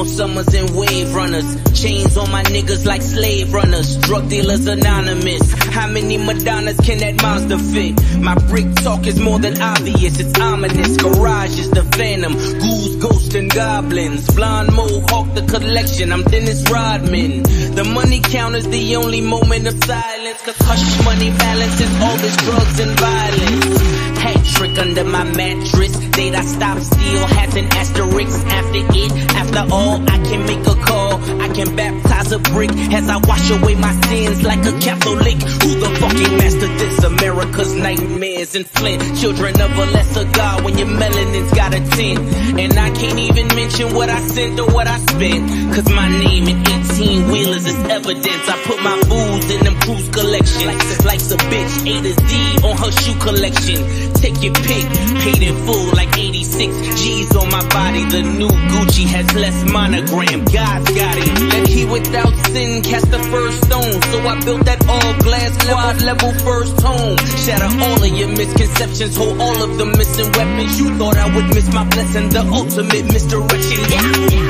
Valentino summers and wave runners. Chains on my niggas like slave runners. Drug dealers anonymous. How many Madonnas can that monster fit? My brick talk is more than obvious. It's ominous. Garage is the phantom. Ghouls, ghosts, and goblins. Blonde mohawk, the collection. I'm Dennis Rodman. The money count is the only moment of silence. Cause hush money balances all this drugs and violence. Hat trick under my mattress. Date I stop still has an asterisk after it. After all, I can make a call. I can baptize a brick as I wash away my sins like a Catholic. Who the fucking master this? America's nightmares and Flint. Children of a lesser God when your melanin's got a 10. And I can't even mention what I sent or what I spent. Cause my name in 18 wheelers is evidence. I put my booze in them cruise collection. Life's a bitch, A to Z on her shoe collection. Take your pick, paid in full like 86 G's on my body. The new Gucci has less monogram. God's got it. That he without sin cast the first stone. So I built that all glass level, level first home. Shatter all of your misconceptions, hold all of the missing weapons. You thought I would miss my blessing, the ultimate misdirection. Yeah.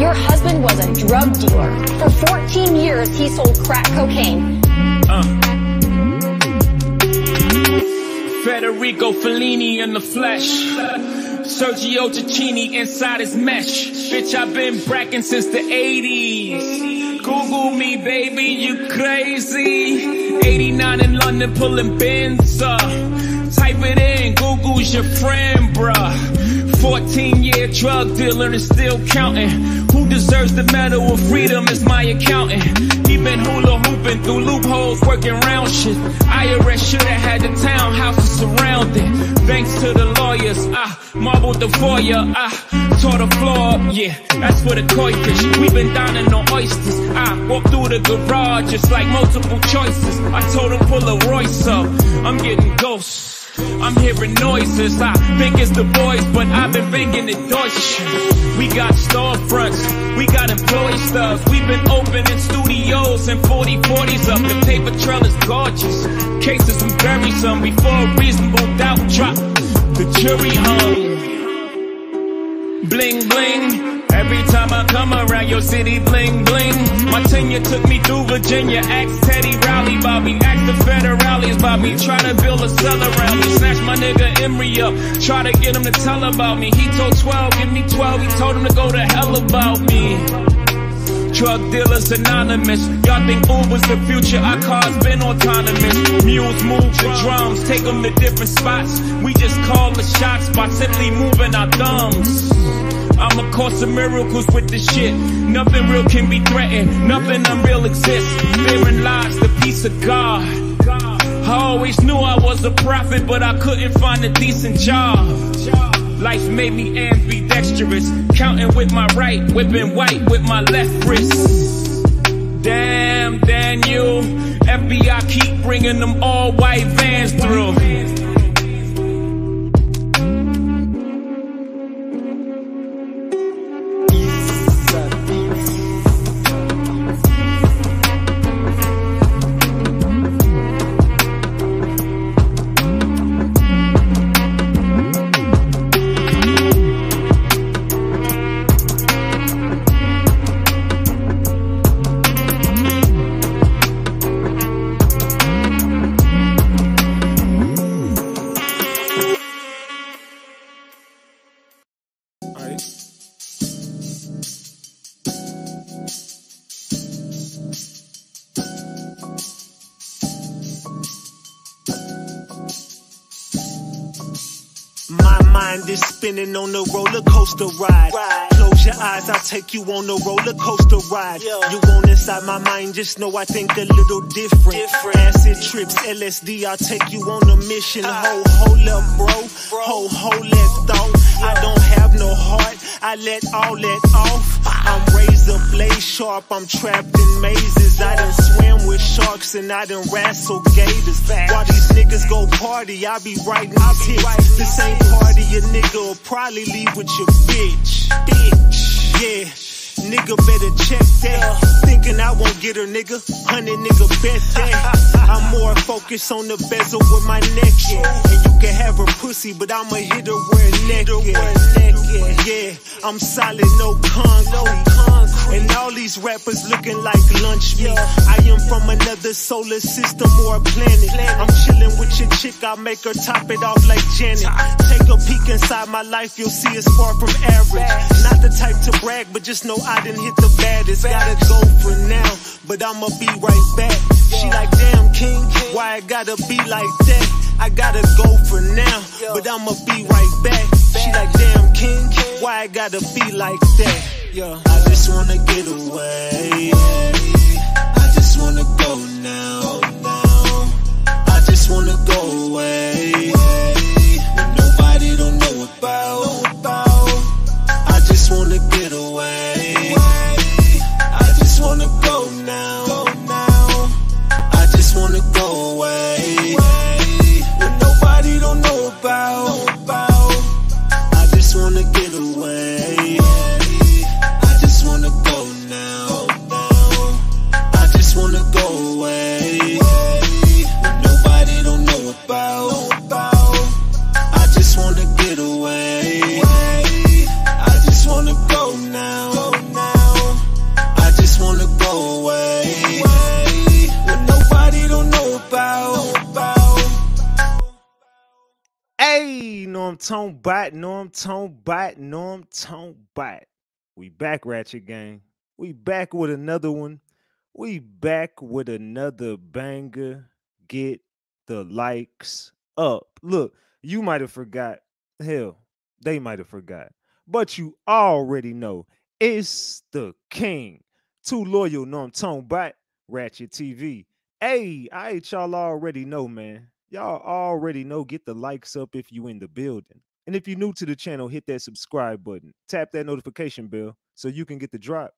Your husband was a drug dealer. For 14 years, he sold crack cocaine. Uh. Federico Fellini in the flesh. Sergio Tacchini inside his mesh. Bitch, I've been bracking since the 80s. Google me, baby, you crazy. 89 in London pulling bins up. Type it in, Google's your friend, bruh. 14 year drug dealer and still counting. Who deserves the medal of freedom is my accountant. He been hula hooping through loopholes, working round shit. IRS shoulda had the townhouses surrounded. Thanks to the lawyers, I marbled the foyer, I tore the floor. Yeah, that's for the koi fish. We been dining on oysters. I walked through the garage, it's like multiple choices. I told him pull a Royce up. I'm getting ghosts. I'm hearing noises. I think it's the boys, but I've been thinking it Deutsch. We got storefronts, we got employee stubs. We've been opening studios and 40 40s up. The paper trail is gorgeous. Cases we bury some before a reasonable doubt drop. The jury hung. Bling bling. Every time I come around your city, bling bling. My tenure took me through Virginia. Ask Teddy Riley me. Ask the federales me. Try to build a cell around me. Snatch my nigga Emery up. Try to get him to tell about me. He told 12, give me 12. He told him to go to hell about me. Drug dealers anonymous. Y'all think Uber's the future? Our cars been autonomous. Mules move the drums, take them to different spots. We just call the shots by simply moving our thumbs. I'm a course of miracles with this shit. Nothing real can be threatened. Nothing unreal exists. Therein lies the peace of God. I always knew I was a prophet, but I couldn't find a decent job. Life made me ambidextrous, counting with my right, whipping white with my left wrist. Damn, Daniel, FBI keep bringing them all white vans through. Spinning on the roller coaster ride. Close your eyes, I'll take you on the roller coaster ride. You want inside my mind, just know I think a little different. Acid trips, LSD, I'll take you on a mission. Ho, hold up, bro. Ho, hold that thought. I don't have no heart, I let all that off. I'm razor blade sharp, I'm trapped in mazes. I done swim with sharks and I done wrestle gators. While these niggas go party, I be writing tips. The same party a nigga will probably leave with your bitch. Bitch, yeah. Nigga better check that. Thinking I won't get her, nigga. Honey, nigga, bet that. I'm more focused on the bezel with my neck at. And you can have her pussy, but I'ma hit her where at. Yeah, I'm solid, no concrete. And all these rappers looking like lunch meat. I am from another solar system or a planet. I'm chilling with your chick, I'll make her top it off like Janet. Take a peek inside my life, you'll see it's far from average. Not the type to brag, but just know I didn't hit the baddest. Gotta go for now, but I'ma be right back. She like, damn, king, why I gotta be like that? I gotta go for now, but I'ma be right back. She like, damn, king, why I gotta be like that? Yeah. I just wanna get away. I just wanna go now. I just wanna go away. Tone Bot, Norm Tone Bot, Norm Tone Bot. We back, Ratchet Gang. We back with another one. We back with another banger. Get the likes up. Look, you might have forgot. Hell, they might have forgot. But you already know it's the king. Too loyal, Norm Tone Bot, Ratchet TV. Hey, I y'all already know, man. Y'all already know. Get the likes up if you in the building. And if you're new to the channel, hit that subscribe button. Tap that notification bell so you can get the drop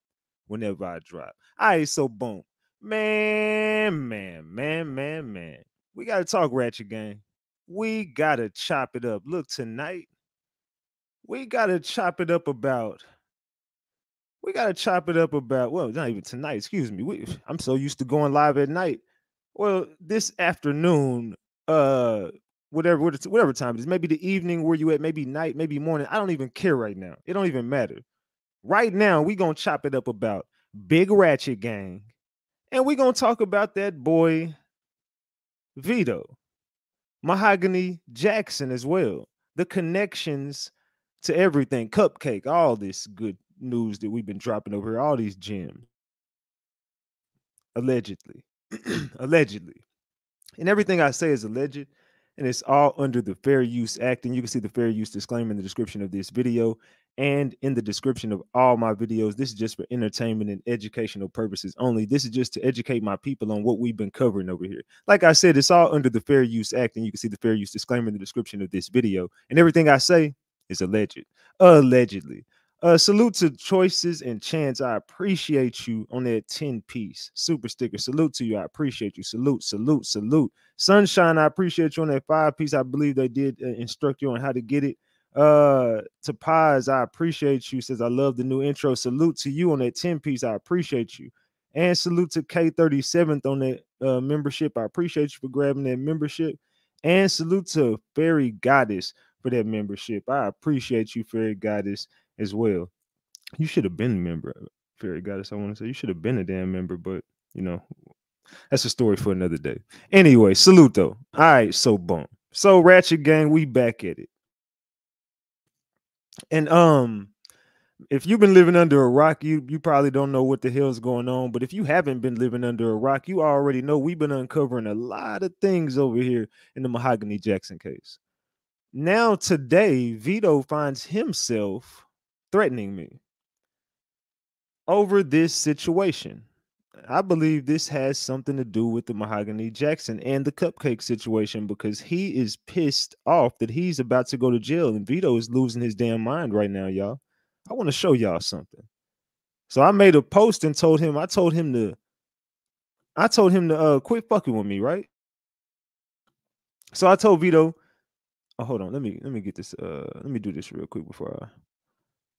whenever I drop. All right, so boom. Man, man, man, man, man. We got to talk Ratchet Gang. We got to chop it up. Look, tonight, we got to chop it up about. We got to chop it up about, well, not even tonight, excuse me. We, I'm so used to going live at night. Well, this afternoon, uh, whatever whatever time it is, maybe the evening where you at, maybe night, maybe morning. I don't even care right now. It don't even matter. Right now, we gonna chop it up about Big Ratchet Gang, and we gonna talk about that boy Vito, Mahogany Jackson as well. The connections to everything, Cupcake, all this good news that we've been dropping over here, all these gems. Allegedly. Allegedly. And everything I say is alleged, and it's all under the Fair Use Act. And you can see the fair use disclaimer in the description of this video and in the description of all my videos. This is just for entertainment and educational purposes only. This is just to educate my people on what we've been covering over here. Like I said, it's all under the Fair Use Act, and you can see the fair use disclaimer in the description of this video. And everything I say is alleged, allegedly. Uh, salute to Choices and Chance. I appreciate you on that 10 piece super sticker. Salute to you. I appreciate you. Salute, salute, salute. Sunshine, I appreciate you on that five piece. I believe they did uh, instruct you on how to get it. Uh, to Paz, I appreciate you. Says I love the new intro. Salute to you on that 10 piece. I appreciate you. And salute to K37th on that uh, membership. I appreciate you for grabbing that membership. And salute to Fairy Goddess for that membership. I appreciate you, Fairy Goddess, as well. You should have been a member, Fairy Goddess. I want to say you should have been a damn member, but you know, that's a story for another day. Anyway, salute though. All right, so boom. So Ratchet Gang, we back at it. And um, if you've been living under a rock, you you probably don't know what the hell's going on. But if you haven't been living under a rock, you already know we've been uncovering a lot of things over here in the Mahogany Jackson case. Now today, Vito finds himself threatening me over this situation. I believe this has something to do with the Mahogany Jackson and the cupcake situation because he is pissed off that he's about to go to jail and Vito is losing his damn mind right now, y'all. I want to show y'all something. So I made a post and told him, I told him to, I told him to uh quit fucking with me, right? So I told Vito, oh hold on, let me let me get this uh let me do this real quick before I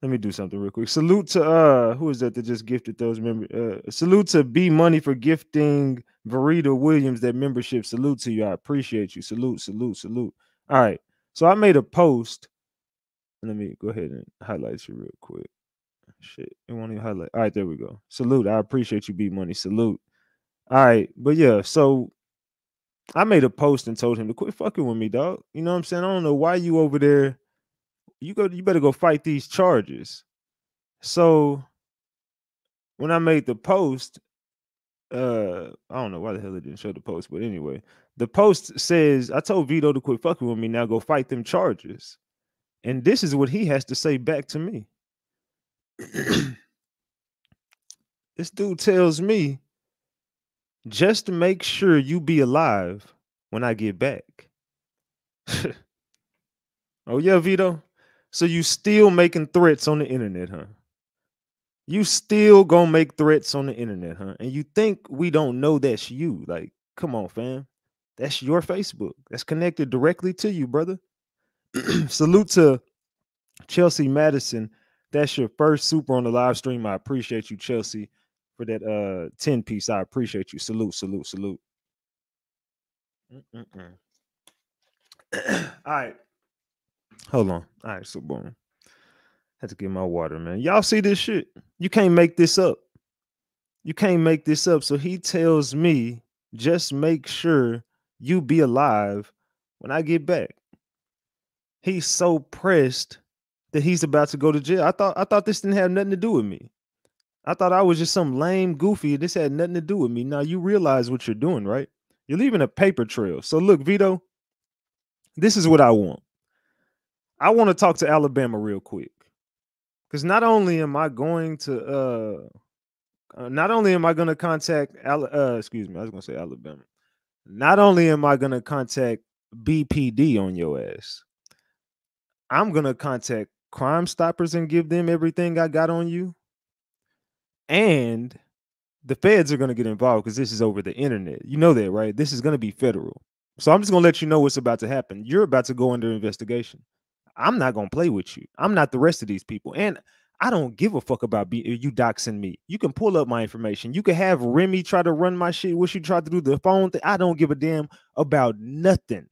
let me do something real quick. Salute to uh who is that that just gifted those member uh salute to B Money for gifting Verita Williams that membership. Salute to you. I appreciate you. Salute, salute, salute. All right. So I made a post. Let me go ahead and highlight you real quick. Shit. It won't even highlight. All right, there we go. Salute. I appreciate you, B Money. Salute. All right, but yeah, so I made a post and told him to quit fucking with me, dog. You know what I'm saying? I don't know why you over there you go you better go fight these charges. So when i made the post uh i don't know why the hell it didn't show the post but anyway the post says i told vito to quit fucking with me now go fight them charges. And this is what he has to say back to me. This dude tells me just to make sure you be alive when i get back. Oh yeah vito so you still making threats on the internet, huh? You still gonna make threats on the internet, huh? And you think we don't know that's you? Like, come on, fam. That's your Facebook. That's connected directly to you, brother. Salute to Chelsea Madison. That's your first super on the live stream. I appreciate you, Chelsea, for that uh 10 piece. I appreciate you. Salute, salute, salute. All right. Hold on. All right, so boom. Had to get my water, man. Y'all see this shit? You can't make this up. You can't make this up. So he tells me, just make sure you be alive when I get back. He's so pressed that he's about to go to jail. I thought I thought this didn't have nothing to do with me. I thought I was just some lame goofy. This had nothing to do with me. Now you realize what you're doing, right? You're leaving a paper trail. So look, Vito, this is what I want. I want to talk to Alabama real quick. Because not only am I going to uh, uh not only am I going to contact uh excuse me, I was going to say Alabama. Not only am I going to contact BPD on your ass. I'm going to contact Crime Stoppers and give them everything I got on you. And the feds are going to get involved because this is over the internet. You know that, right? This is going to be federal. So I'm just going to let you know what's about to happen. You're about to go under investigation. I'm not gonna play with you. I'm not the rest of these people. And I don't give a fuck about be, you doxing me. You can pull up my information. You can have Remy try to run my shit. What she tried to do the phone thing. I don't give a damn about nothing.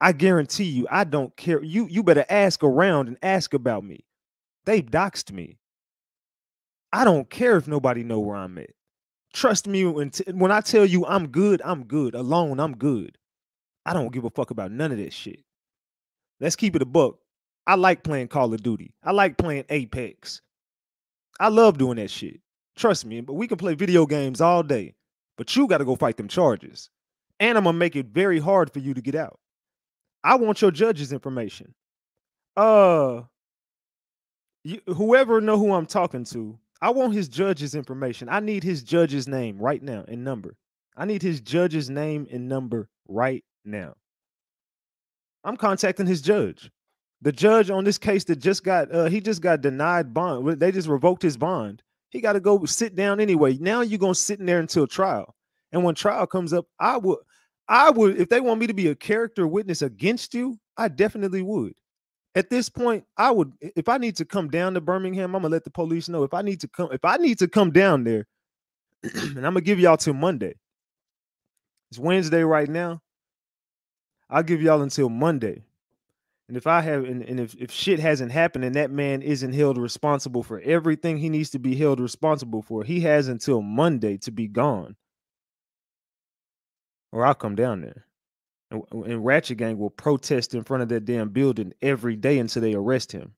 I guarantee you, I don't care. You you better ask around and ask about me. They doxed me. I don't care if nobody know where I'm at. Trust me when, t- when I tell you I'm good, I'm good. Alone, I'm good. I don't give a fuck about none of this shit. Let's keep it a book. I like playing Call of Duty. I like playing Apex. I love doing that shit. Trust me, but we can play video games all day. But you got to go fight them charges. And I'm going to make it very hard for you to get out. I want your judge's information. Uh you, whoever know who I'm talking to, I want his judge's information. I need his judge's name right now and number. I need his judge's name and number right now. I'm contacting his judge. The judge on this case that just got uh he just got denied bond. They just revoked his bond. He got to go sit down anyway. Now you're gonna sit in there until trial. And when trial comes up, I would I would if they want me to be a character witness against you, I definitely would. At this point, I would if I need to come down to Birmingham, I'm gonna let the police know. If I need to come, if I need to come down there, and I'm gonna give y'all till Monday. It's Wednesday right now. I'll give y'all until Monday. And if I have, and, and if, if shit hasn't happened and that man isn't held responsible for everything he needs to be held responsible for, he has until Monday to be gone. Or I'll come down there. And, and Ratchet Gang will protest in front of that damn building every day until they arrest him.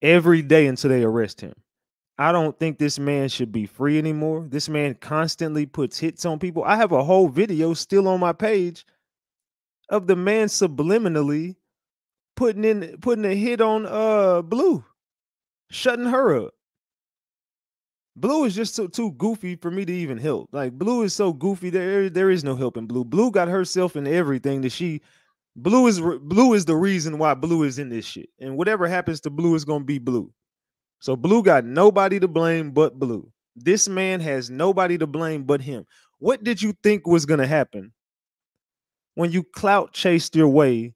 Every day until they arrest him. I don't think this man should be free anymore. This man constantly puts hits on people. I have a whole video still on my page of the man subliminally putting in putting a hit on uh Blue, shutting her up. Blue is just so too goofy for me to even help. Like Blue is so goofy, there there is no helping Blue. Blue got herself in everything that she. Blue is Blue is the reason why Blue is in this shit, and whatever happens to Blue is gonna be Blue. So Blue got nobody to blame but Blue. This man has nobody to blame but him. What did you think was gonna happen when you clout chased your way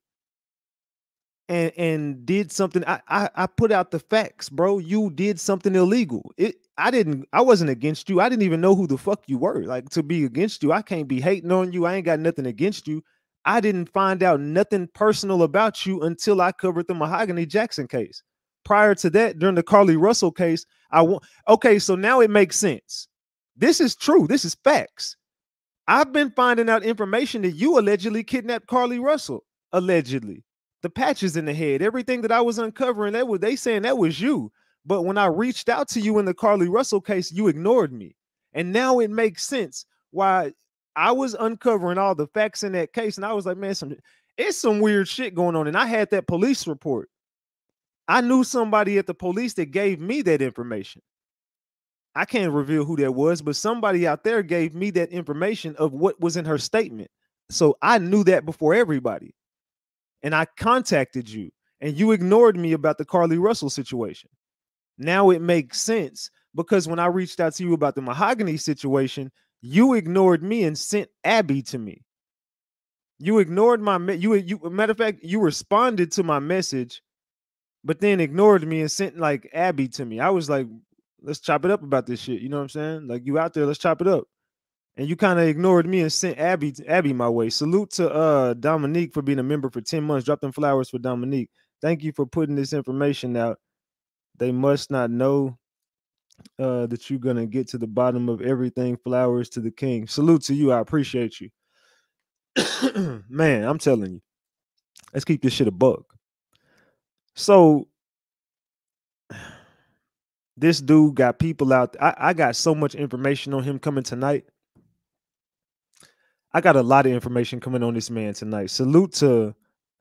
and and did something. I, I I put out the facts, bro. You did something illegal. It I didn't I wasn't against you. I didn't even know who the fuck you were. Like to be against you. I can't be hating on you. I ain't got nothing against you. I didn't find out nothing personal about you until I covered the Mahogany Jackson case. Prior to that, during the Carlee Russell case, I want okay, so now it makes sense. This is true. This is facts. I've been finding out information that you allegedly kidnapped Carlee Russell. Allegedly. The patches in the head, everything that I was uncovering, that was they saying that was you. But when I reached out to you in the Carlee Russell case, you ignored me. And now it makes sense why I was uncovering all the facts in that case. And I was like, man, some it's some weird shit going on. And I had that police report. I knew somebody at the police that gave me that information. I can't reveal who that was, but somebody out there gave me that information of what was in her statement. So I knew that before everybody. And I contacted you, and you ignored me about the Carlee Russell situation. Now it makes sense because when I reached out to you about the mahogany situation, you ignored me and sent Abby to me. You ignored my you you matter of fact, you responded to my message, but then ignored me and sent like Abby to me. I was like, let's chop it up about this shit. You know what I'm saying? Like you out there, let's chop it up. And you kind of ignored me and sent Abby Abby my way. Salute to uh Dominique for being a member for 10 months. Drop them flowers for Dominique. Thank you for putting this information out they must not know uh, that you're gonna get to the bottom of everything. Flowers to the king. Salute to you. I appreciate you. Man, I'm telling you. Let's keep this shit a buck. So this dude got people out. I, I got so much information on him coming tonight. I got a lot of information coming on this man tonight. Salute to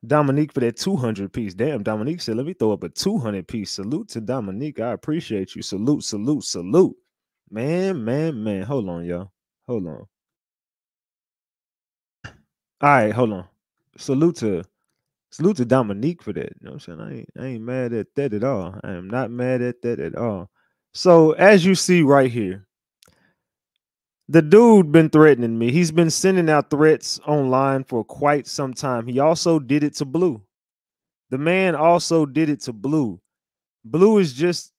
Dominique for that 200 piece. Damn, Dominique said, let me throw up a 200 piece. Salute to Dominique. I appreciate you. Salute, salute, salute. Man, man, man. Hold on, y'all. Hold on. All right, hold on. Salute to salute to Dominique for that. You know what I'm saying? I ain't, I ain't mad at that at all. I am not mad at that at all. So as you see right here, the dude been threatening me. He's been sending out threats online for quite some time. He also did it to Blue. The man also did it to Blue. Blue is just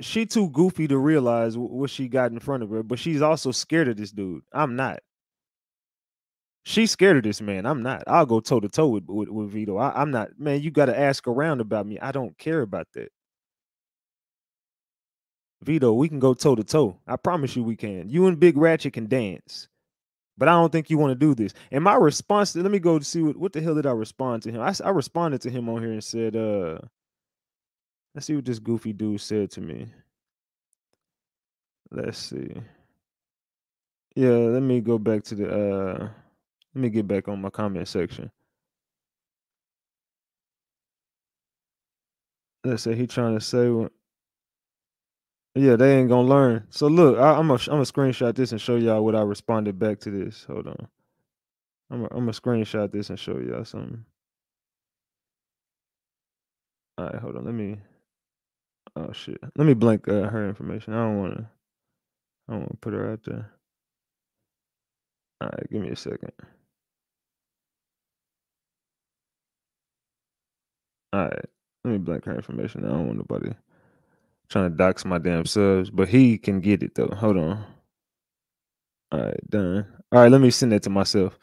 she too goofy to realize what she got in front of her, but she's also scared of this dude. I'm not. She's scared of this man. I'm not. I'll go toe to toe with, with, with Vito. I, I'm not. Man, you got to ask around about me. I don't care about that. Vito, we can go toe to toe. I promise you we can. You and Big Ratchet can dance. But I don't think you want to do this. And my response, to, let me go to see what, what the hell did I respond to him? I, I responded to him on here and said, uh, let's see what this goofy dude said to me. Let's see. Yeah, let me go back to the uh let me get back on my comment section. Let's say he trying to say what yeah, they ain't gonna learn. So look, I, am gonna I'm gonna screenshot this and show y'all what I responded back to this. Hold on, I'm gonna, I'm gonna screenshot this and show y'all something. All right, hold on. Let me. Oh shit. Let me blank uh, her information. I don't want to. I don't want to put her out there. All right, give me a second. All right, let me blank her information. I don't want nobody trying to dox my damn subs, but he can get it though. Hold on. All right, done. All right, let me send that to myself.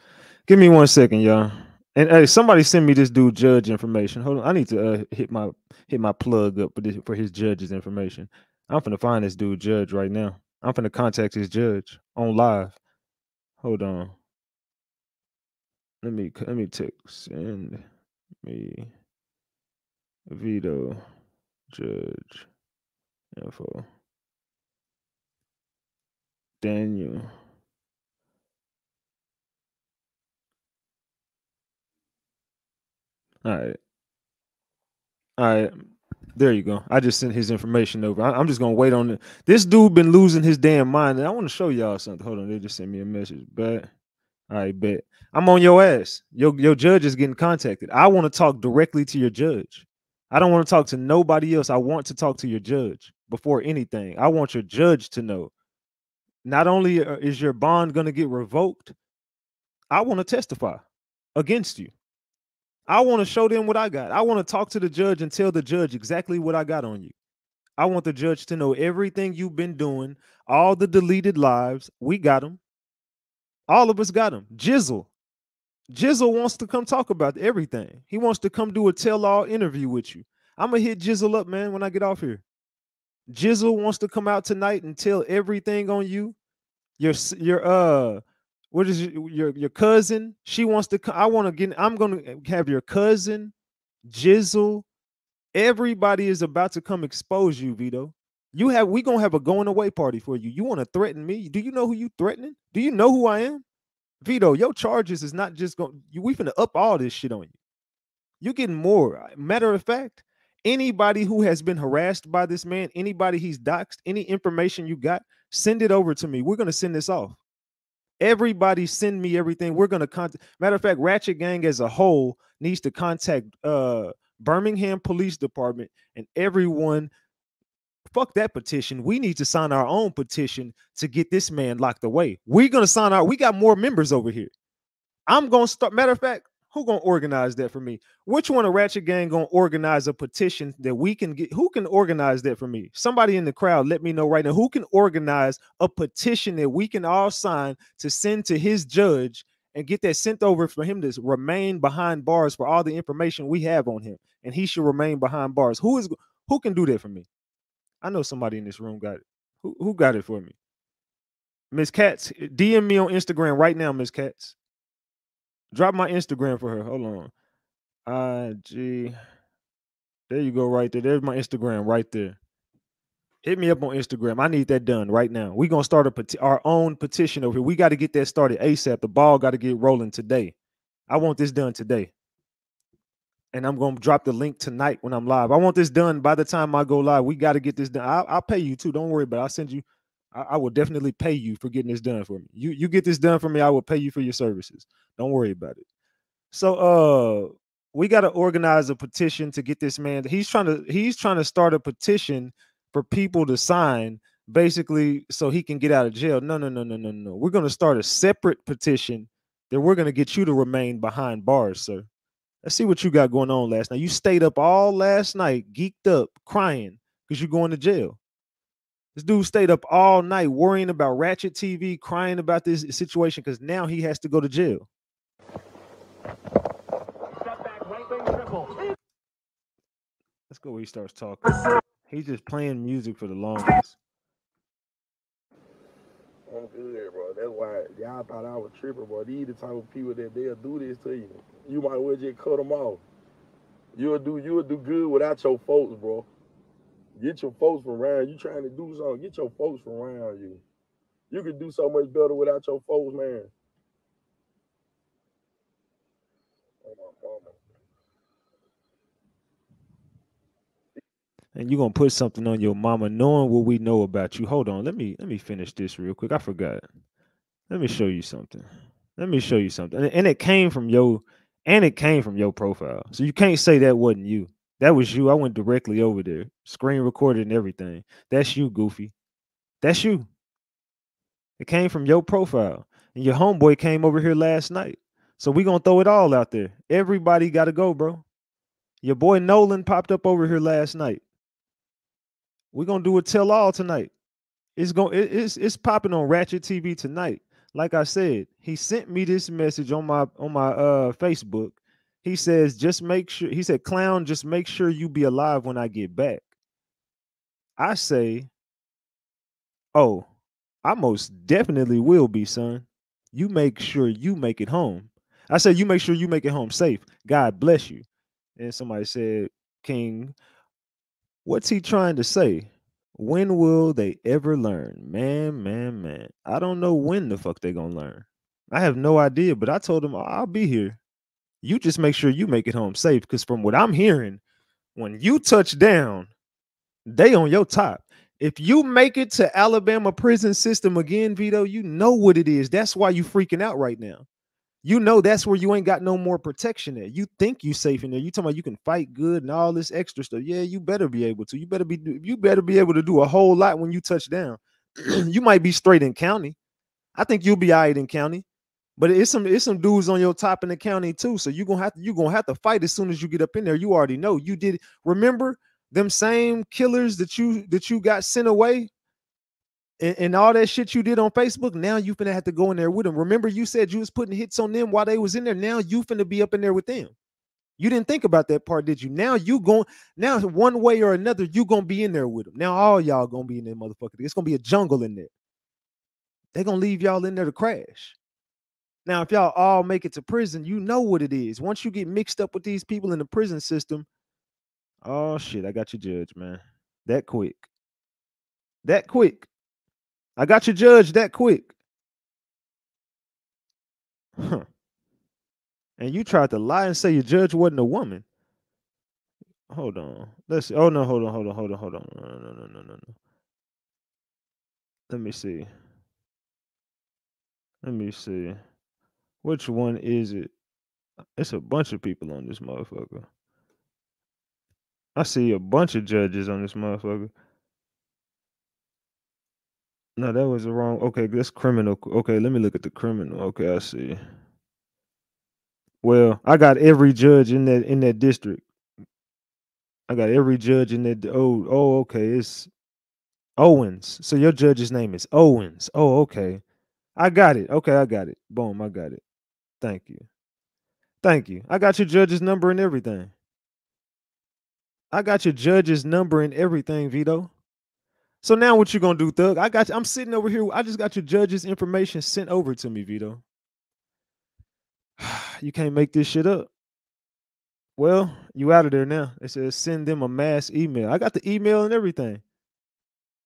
Give me one second, y'all. And hey, somebody send me this dude judge information. Hold on, I need to uh, hit my hit my plug up for this for his judge's information. I'm gonna find this dude judge right now. I'm gonna contact his judge on live. Hold on. Let me let me text send me Vito judge info. Daniel. All right. All right. There you go. I just sent his information over. I, am just gonna wait on it. This dude been losing his damn mind, and I want to show y'all something. Hold on, they just sent me a message. But all right, bet. I'm on your ass. Your your judge is getting contacted. I want to talk directly to your judge. I don't want to talk to nobody else. I want to talk to your judge before anything. I want your judge to know. Not only uh, is your bond going to get revoked, I want to testify against you. I want to show them what I got. I want to talk to the judge and tell the judge exactly what I got on you. I want the judge to know everything you've been doing, all the deleted lives. We got them. All of us got them. Jizzle. Jizzle wants to come talk about everything. He wants to come do a tell-all interview with you. I'm gonna hit Jizzle up, man, when I get off here. Jizzle wants to come out tonight and tell everything on you. Your your uh what is your your, your cousin? She wants to. I want to get I'm gonna have your cousin, Jizzle. Everybody is about to come expose you, Vito. You have we gonna have a going away party for you. You want to threaten me? Do you know who you threatening? Do you know who I am? Vito, your charges is not just going we finna up all this shit on you. You're getting more. Matter of fact, anybody who has been harassed by this man, anybody he's doxxed, any information you got, send it over to me. We're gonna send this off. Everybody send me everything. We're gonna contact. Matter of fact, Ratchet Gang as a whole needs to contact uh Birmingham Police Department and everyone fuck that petition. We need to sign our own petition to get this man locked away. We're gonna sign our. We got more members over here. I'm gonna start. Matter of fact, who gonna organize that for me? Which one of Ratchet Gang gonna organize a petition that we can get? Who can organize that for me? Somebody in the crowd, let me know right now. Who can organize a petition that we can all sign to send to his judge and get that sent over for him to remain behind bars for all the information we have on him, and he should remain behind bars. Who is who can do that for me? I know somebody in this room got it. Who who got it for me? Miss Katz, eh, DM me on Instagram right now, Miss Katz. Drop my Instagram for her. Hold on. IG. There you go, right there. There's my Instagram right there. Hit me up on Instagram. I need that done right now. We're gonna start a peti- our own petition over here. We got to get that started ASAP. The ball got to get rolling today. I want this done today and I'm going to drop the link tonight when I'm live. I want this done by the time I go live. We got to get this done. I'll, I'll, pay you too. Don't worry about it. I'll send you. I, I, will definitely pay you for getting this done for me. You you get this done for me. I will pay you for your services. Don't worry about it. So uh, we got to organize a petition to get this man. He's trying to he's trying to start a petition for people to sign, basically, so he can get out of jail. No no no no no no. We're going to start a separate petition that we're going to get you to remain behind bars, sir. Let's see what you got going on last night. You stayed up all last night, geeked up, crying because you're going to jail. This dude stayed up all night worrying about Ratchet TV, crying about this situation because now he has to go to jail. Let's go where he starts talking. He's just playing music for the longest. I'm good, bro. That's why y'all thought I was tripping, bro. These the type of people that they'll do this to you. You might as well just cut them off. You'll do you'll do good without your folks, bro. Get your folks from around. You trying to do something. Get your folks from around you. You can do so much better without your folks, man. And you're gonna put something on your mama knowing what we know about you. Hold on let me let me finish this real quick. I forgot. Let me show you something. Let me show you something. And it came from your and it came from your profile. So you can't say that wasn't you. That was you. I went directly over there screen recorded and everything. That's you goofy. That's you. It came from your profile. And your homeboy came over here last night. So we gonna throw it all out there. Everybody gotta go bro. Your boy nolan popped up over here last night we're gonna do a tell all tonight. It's going it, it's it's popping on Ratchet TV tonight. Like I said, he sent me this message on my on my uh Facebook. He says, just make sure he said, clown, just make sure you be alive when I get back. I say, Oh, I most definitely will be, son. You make sure you make it home. I said, you make sure you make it home safe. God bless you. And somebody said, King, What's he trying to say? When will they ever learn? Man, man, man. I don't know when the fuck they gonna learn. I have no idea, but I told them I'll be here. You just make sure you make it home safe. Because from what I'm hearing, when you touch down, they on your top. If you make it to Alabama prison system again, Vito, you know what it is. That's why you freaking out right now you know that's where you ain't got no more protection there. You think you safe in there. You talking about you can fight good and all this extra stuff. Yeah, you better be able to. You better be you better be able to do a whole lot when you touch down. you might be straight in county. I think you'll be all right in county, But it's some it's some dudes on your top in the county too. So you're gonna have to you're gonna have to fight as soon as you get up in there. You already know you did remember them same killers that you that you got sent away and, and all that shit you did on Facebook. Now you finna have to go in there with them. Remember, you said you was putting hits on them while they was in there. Now you finna be up in there with them. You didn't think about that part, did you? Now you going now one way or another, you gonna be in there with them. Now all y'all gonna be in there, motherfucker. It's gonna be a jungle in there. They're gonna leave y'all in there to crash. Now, if y'all all make it to prison, you know what it is. Once you get mixed up with these people in the prison system, oh shit, I got your judge, man. That quick. That quick. I got your judge that quick. Huh. And you tried to lie and say your judge wasn't a woman. Hold on. Let's see. Oh no, hold on, hold on, hold on, hold on. No, no, no, no, no, no. Let me see. Let me see. Which one is it? It's a bunch of people on this motherfucker. I see a bunch of judges on this motherfucker. No, that was the wrong. Okay, that's criminal. Okay, let me look at the criminal. Okay, I see. Well, I got every judge in that in that district. I got every judge in that. Oh, oh, okay. It's Owens. So your judge's name is Owens. Oh, okay. I got it. Okay, I got it. Boom, I got it. Thank you. Thank you. I got your judge's number and everything. I got your judge's number and everything, Vito. So now what you gonna do, Thug? I got you. I'm sitting over here. I just got your judge's information sent over to me, Vito. you can't make this shit up. Well, you out of there now. It says send them a mass email. I got the email and everything.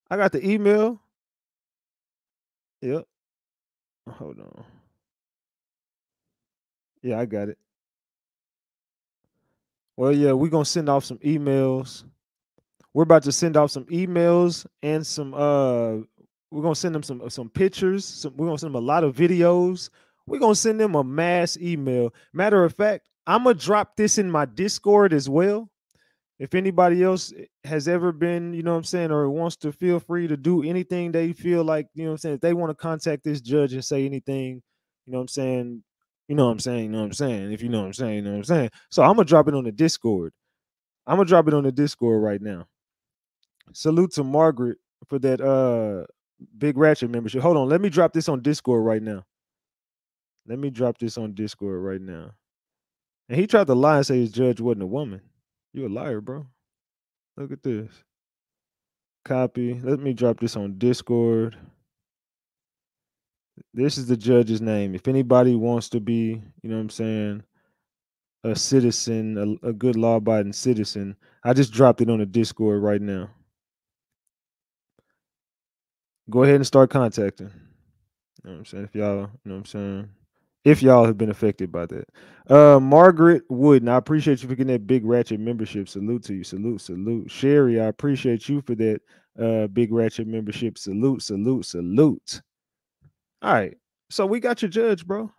I got the email. Yep. Hold on. Yeah, I got it. Well, yeah, we're gonna send off some emails. We're about to send off some emails and some uh we're gonna send them some some pictures. Some, we're gonna send them a lot of videos. We're gonna send them a mass email. Matter of fact, I'm gonna drop this in my Discord as well. If anybody else eh, has ever been, you know what I'm saying, or wants to feel free to do anything they feel like, you know what I'm saying, if they want to contact this judge and say anything, you know what I'm saying, you know what I'm saying? You know what I'm saying? If you know what I'm saying, you know what I'm saying. So I'm gonna drop it on the Discord. I'm gonna drop it on the Discord right now. Salute to Margaret for that uh big ratchet membership. Hold on, let me drop this on Discord right now. Let me drop this on Discord right now. And he tried to lie and say his judge wasn't a woman. You a liar, bro. Look at this. Copy. Let me drop this on Discord. This is the judge's name. If anybody wants to be, you know what I'm saying, a citizen, a, a good law abiding citizen, I just dropped it on the Discord right now. Go ahead and start contacting. You know what I'm saying? If y'all, you know what I'm saying? If y'all have been affected by that. Uh Margaret Wooden, I appreciate you for getting that big ratchet membership. Salute to you. Salute, salute. Sherry, I appreciate you for that uh big ratchet membership. Salute, salute, salute. All right. So we got your judge, bro.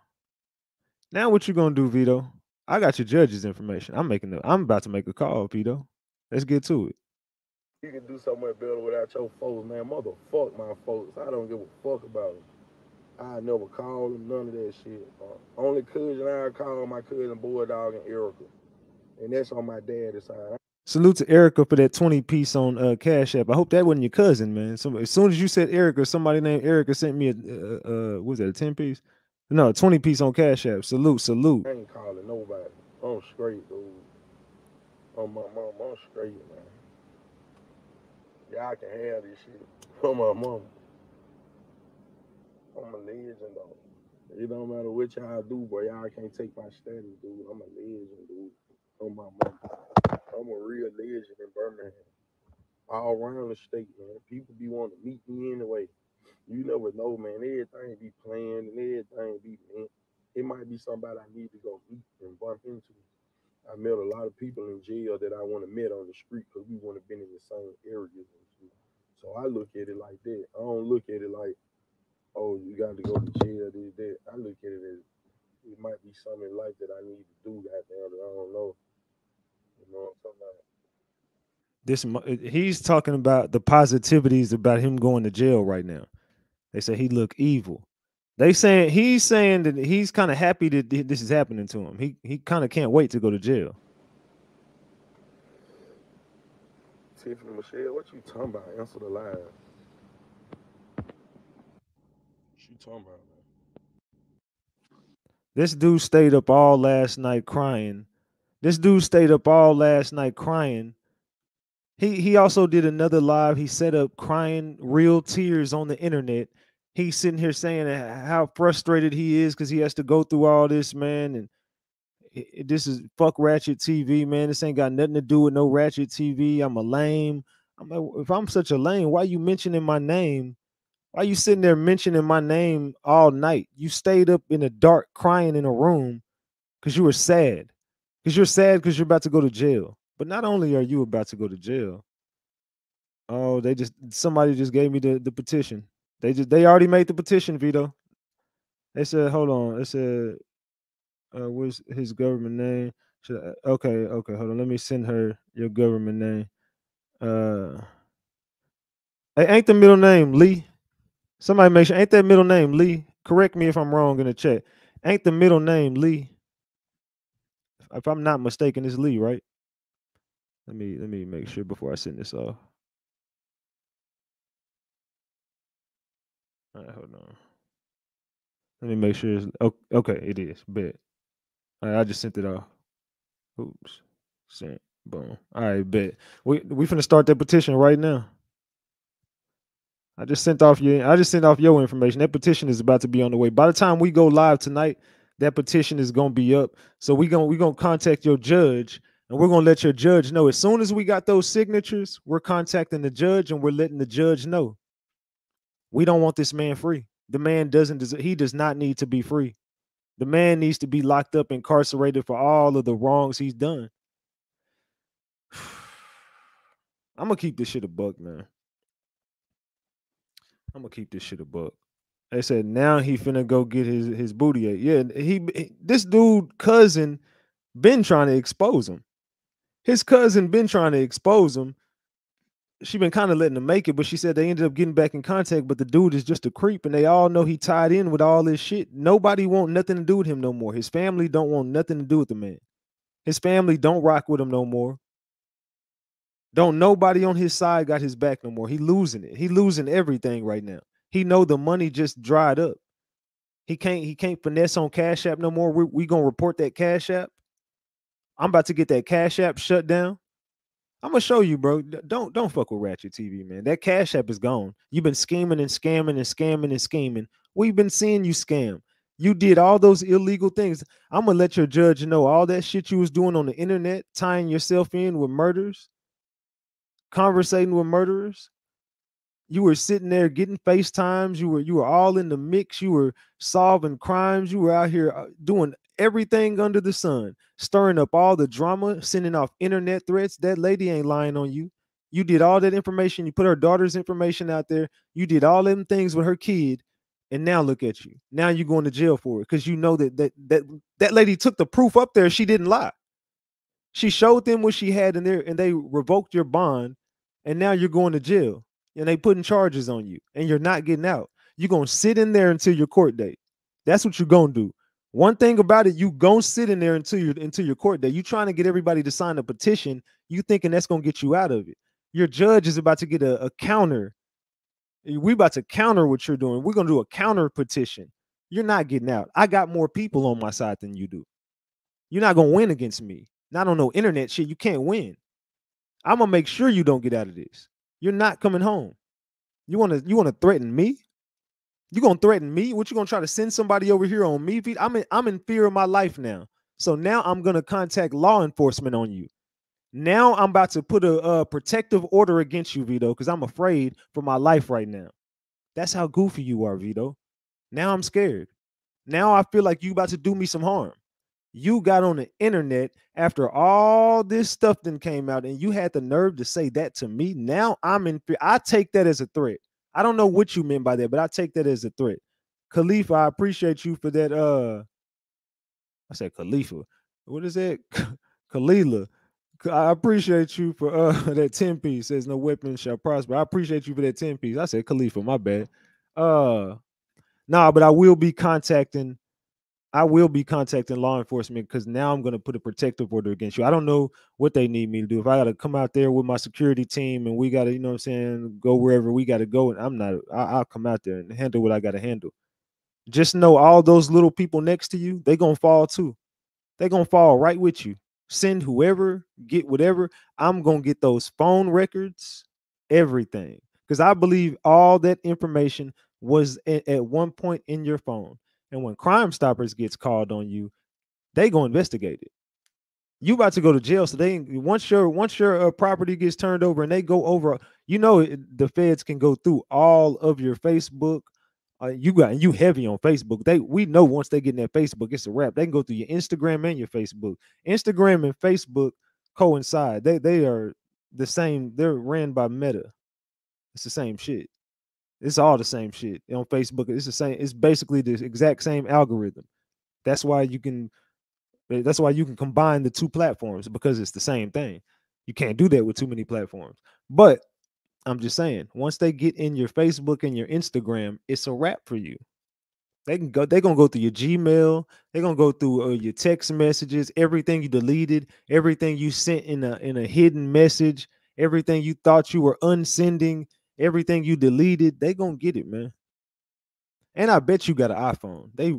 Now what you gonna do, Vito? I got your judge's information. I'm making the I'm about to make a call, Vito. Let's get to it. You can do so much better without your folks, man. Motherfuck my folks. I don't give a fuck about them. I never call them, none of that shit. Uh, only cousin I call my cousin Bulldog and Erica. And that's on my dad's side. Salute to Erica for that 20 piece on uh, Cash App. I hope that wasn't your cousin, man. So as soon as you said Erica, somebody named Erica sent me a uh, uh what was that, a 10 piece? No, 20 piece on Cash App. Salute, salute. I ain't calling nobody. I'm straight, dude. On my mom, I'm straight, man. Y'all can have this shit. On my mom. I'm a legend, though. It don't matter what y'all do, boy. Y'all can't take my status, dude. I'm a legend, dude. My mom. I'm a real legend in Birmingham. All around the state, man. People be wanting to meet me anyway. You never know, man. Everything be planned and everything be man. It might be somebody I need to go meet and bump into. I met a lot of people in jail that I want to meet on the street because we want to been in the same shit. So I look at it like that. I don't look at it like, oh, you got to go to jail, this, that. I look at it as it might be something in life that I need to do, goddamn, that I don't know. You know what I'm? This uh, he's talking about the positivities about him going to jail right now. They say he look evil. They saying he's saying that he's kind of happy that this is happening to him. He he kind of can't wait to go to jail. Tiffany Michelle, what you talking about? Answer the line. What you talking about, man? This dude stayed up all last night crying. This dude stayed up all last night crying. He he also did another live. He set up crying real tears on the internet. He's sitting here saying how frustrated he is because he has to go through all this, man. And it, it- this is fuck Ratchet TV, man. This ain't got nothing to do with no Ratchet TV. I'm a lame. I'm like, if I'm such a lame, why you mentioning my name? Why you sitting there mentioning my name all night? You stayed up in the dark crying in a room because you were sad. Because you're sad because you're about to go to jail. But not only are you about to go to jail, oh, they just somebody just gave me the, the petition. They just they already made the petition, Vito. They said, hold on. They said, uh, what's his government name? Should I, okay, okay, hold on. Let me send her your government name. Uh, hey, ain't the middle name Lee? Somebody make sure ain't that middle name Lee? Correct me if I'm wrong in the chat. Ain't the middle name Lee? If I'm not mistaken, it's Lee, right? Let me let me make sure before I send this off. All right, hold on. Let me make sure. It's, o- okay, it is. Bet. Right, I just sent it off. Oops. Sent. Boom. All right, bet. We we finna start that petition right now. I just sent off your I just sent off your information. That petition is about to be on the way. By the time we go live tonight, that petition is gonna be up. So we gonna we gonna contact your judge and we're gonna let your judge know. As soon as we got those signatures, we're contacting the judge and we're letting the judge know. We don't want this man free. The man doesn't deserve, he does not need to be free. The man needs to be locked up, incarcerated for all of the wrongs he's done. I'm gonna keep this shit a buck, man. I'm gonna keep this shit a buck. They said now he finna go get his his booty ate. Yeah, he, he- this dude cousin been trying to expose him. His cousin been trying to expose him. She been kind of letting him make it, but she said they ended up getting back in contact. But the dude is just a creep, and they all know he tied in with all this shit. Nobody want nothing to do with him no more. His family don't want nothing to do with the man. His family don't rock with him no more. Don't nobody on his side got his back no more. He losing it. He losing everything right now. He know the money just dried up. He can't he can't finesse on Cash App no more. We we gonna report that Cash App. I'm about to get that Cash App shut down. I'm gonna show you, bro. Don't don't fuck with Ratchet TV, man. That Cash App is gone. You've been scheming and scamming and scamming and scheming. We've been seeing you scam. You did all those illegal things. I'm gonna let your judge know all that shit you was doing on the internet, tying yourself in with murders, conversating with murderers. You were sitting there getting FaceTimes. You were you were all in the mix. You were solving crimes. You were out here uh, doing everything under the sun, stirring up all the drama, sending off internet threats. That lady ain't lying on you. You did all that information. You put her daughter's information out there. You did all them things with her kid, and now look at you. Now you're going to jail for it because you know that that that that lady took the proof up there. She didn't lie. She showed them what she had in there, and they revoked your bond, and now you're going to jail, and they putting charges on you, and you're not getting out. You're gonna sit in there until your court date. That's what you're gonna do. One thing about it, you gonna sit in there until your until your court day. You trying to get everybody to sign a petition. You thinking that's gonna get you out of it. Your judge is about to get a, a counter. Eh, we about to counter what you're doing. We're gonna do a counter petition. You're not getting out. I got more people on my side than you do. You're not gonna win against me. Not on no internet shit. You can't win. I'm gonna make sure you don't get out of this. You're not coming home. You wanna you wanna threaten me? You gonna threaten me? What you gonna try to send somebody over here on me? I'm in I'm in fear of my life now. So now I'm gonna contact law enforcement on you. Now I'm about to put a, uh protective order against you, Vito, because I'm afraid for my life right now. That's how goofy you are, Vito. Now I'm scared. Now I feel like you about to do me some harm. You got on the internet after all this stuff then came out, and you had the nerve to say that to me. Now I'm in fear. I take that as a threat. I don't know what you meant by that, but I take that as a threat. Khalifa, I appreciate you for that. Uh, I said Khalifa. What is that? Kalila. I appreciate you for uh that 10 piece. Says no weapon shall prosper. I appreciate you for that 10 piece. I said Khalifa, my bad. Uh Nah, but I will be contacting. I will be contacting law enforcement because now I'm going to put a protective order against you. I don't know what they need me to do. If I got to come out there with my security team and we got to, you know what I'm saying, go wherever we got to go, and I'm not, I, I'll come out there and handle what I got to handle. Just know all those little people next to you, they going to fall too. they going to fall right with you. Send whoever, get whatever. I'm going to get those phone records, everything. Because I believe all that information was at, at one point in your phone. And when Crime Stoppers gets called on you, they go investigate it. You about to go to jail, so they once your once your uh, property gets turned over and they go over, you know the feds can go through all of your Facebook. Uh, you got you heavy on Facebook. They we know once they get in that Facebook, it's a wrap. They can go through your Instagram and your Facebook. Instagram and Facebook coincide. They they are the same. They're ran by Meta. It's the same shit. It's all the same shit on Facebook. It's the same. It's basically the exact same algorithm. That's why you can. eh, That's why you can combine the two platforms because it's the same thing. You can't do that with too many platforms. But I'm just saying, once they get in your Facebook and your Instagram, it's a wrap for you. They can go. They're gonna go through your Gmail. They're gonna go through uh, your text messages, everything you deleted, everything you sent in a in a hidden message, everything you thought you were unsending, everything you deleted. They gonna get it, man. And I bet you got an iPhone. They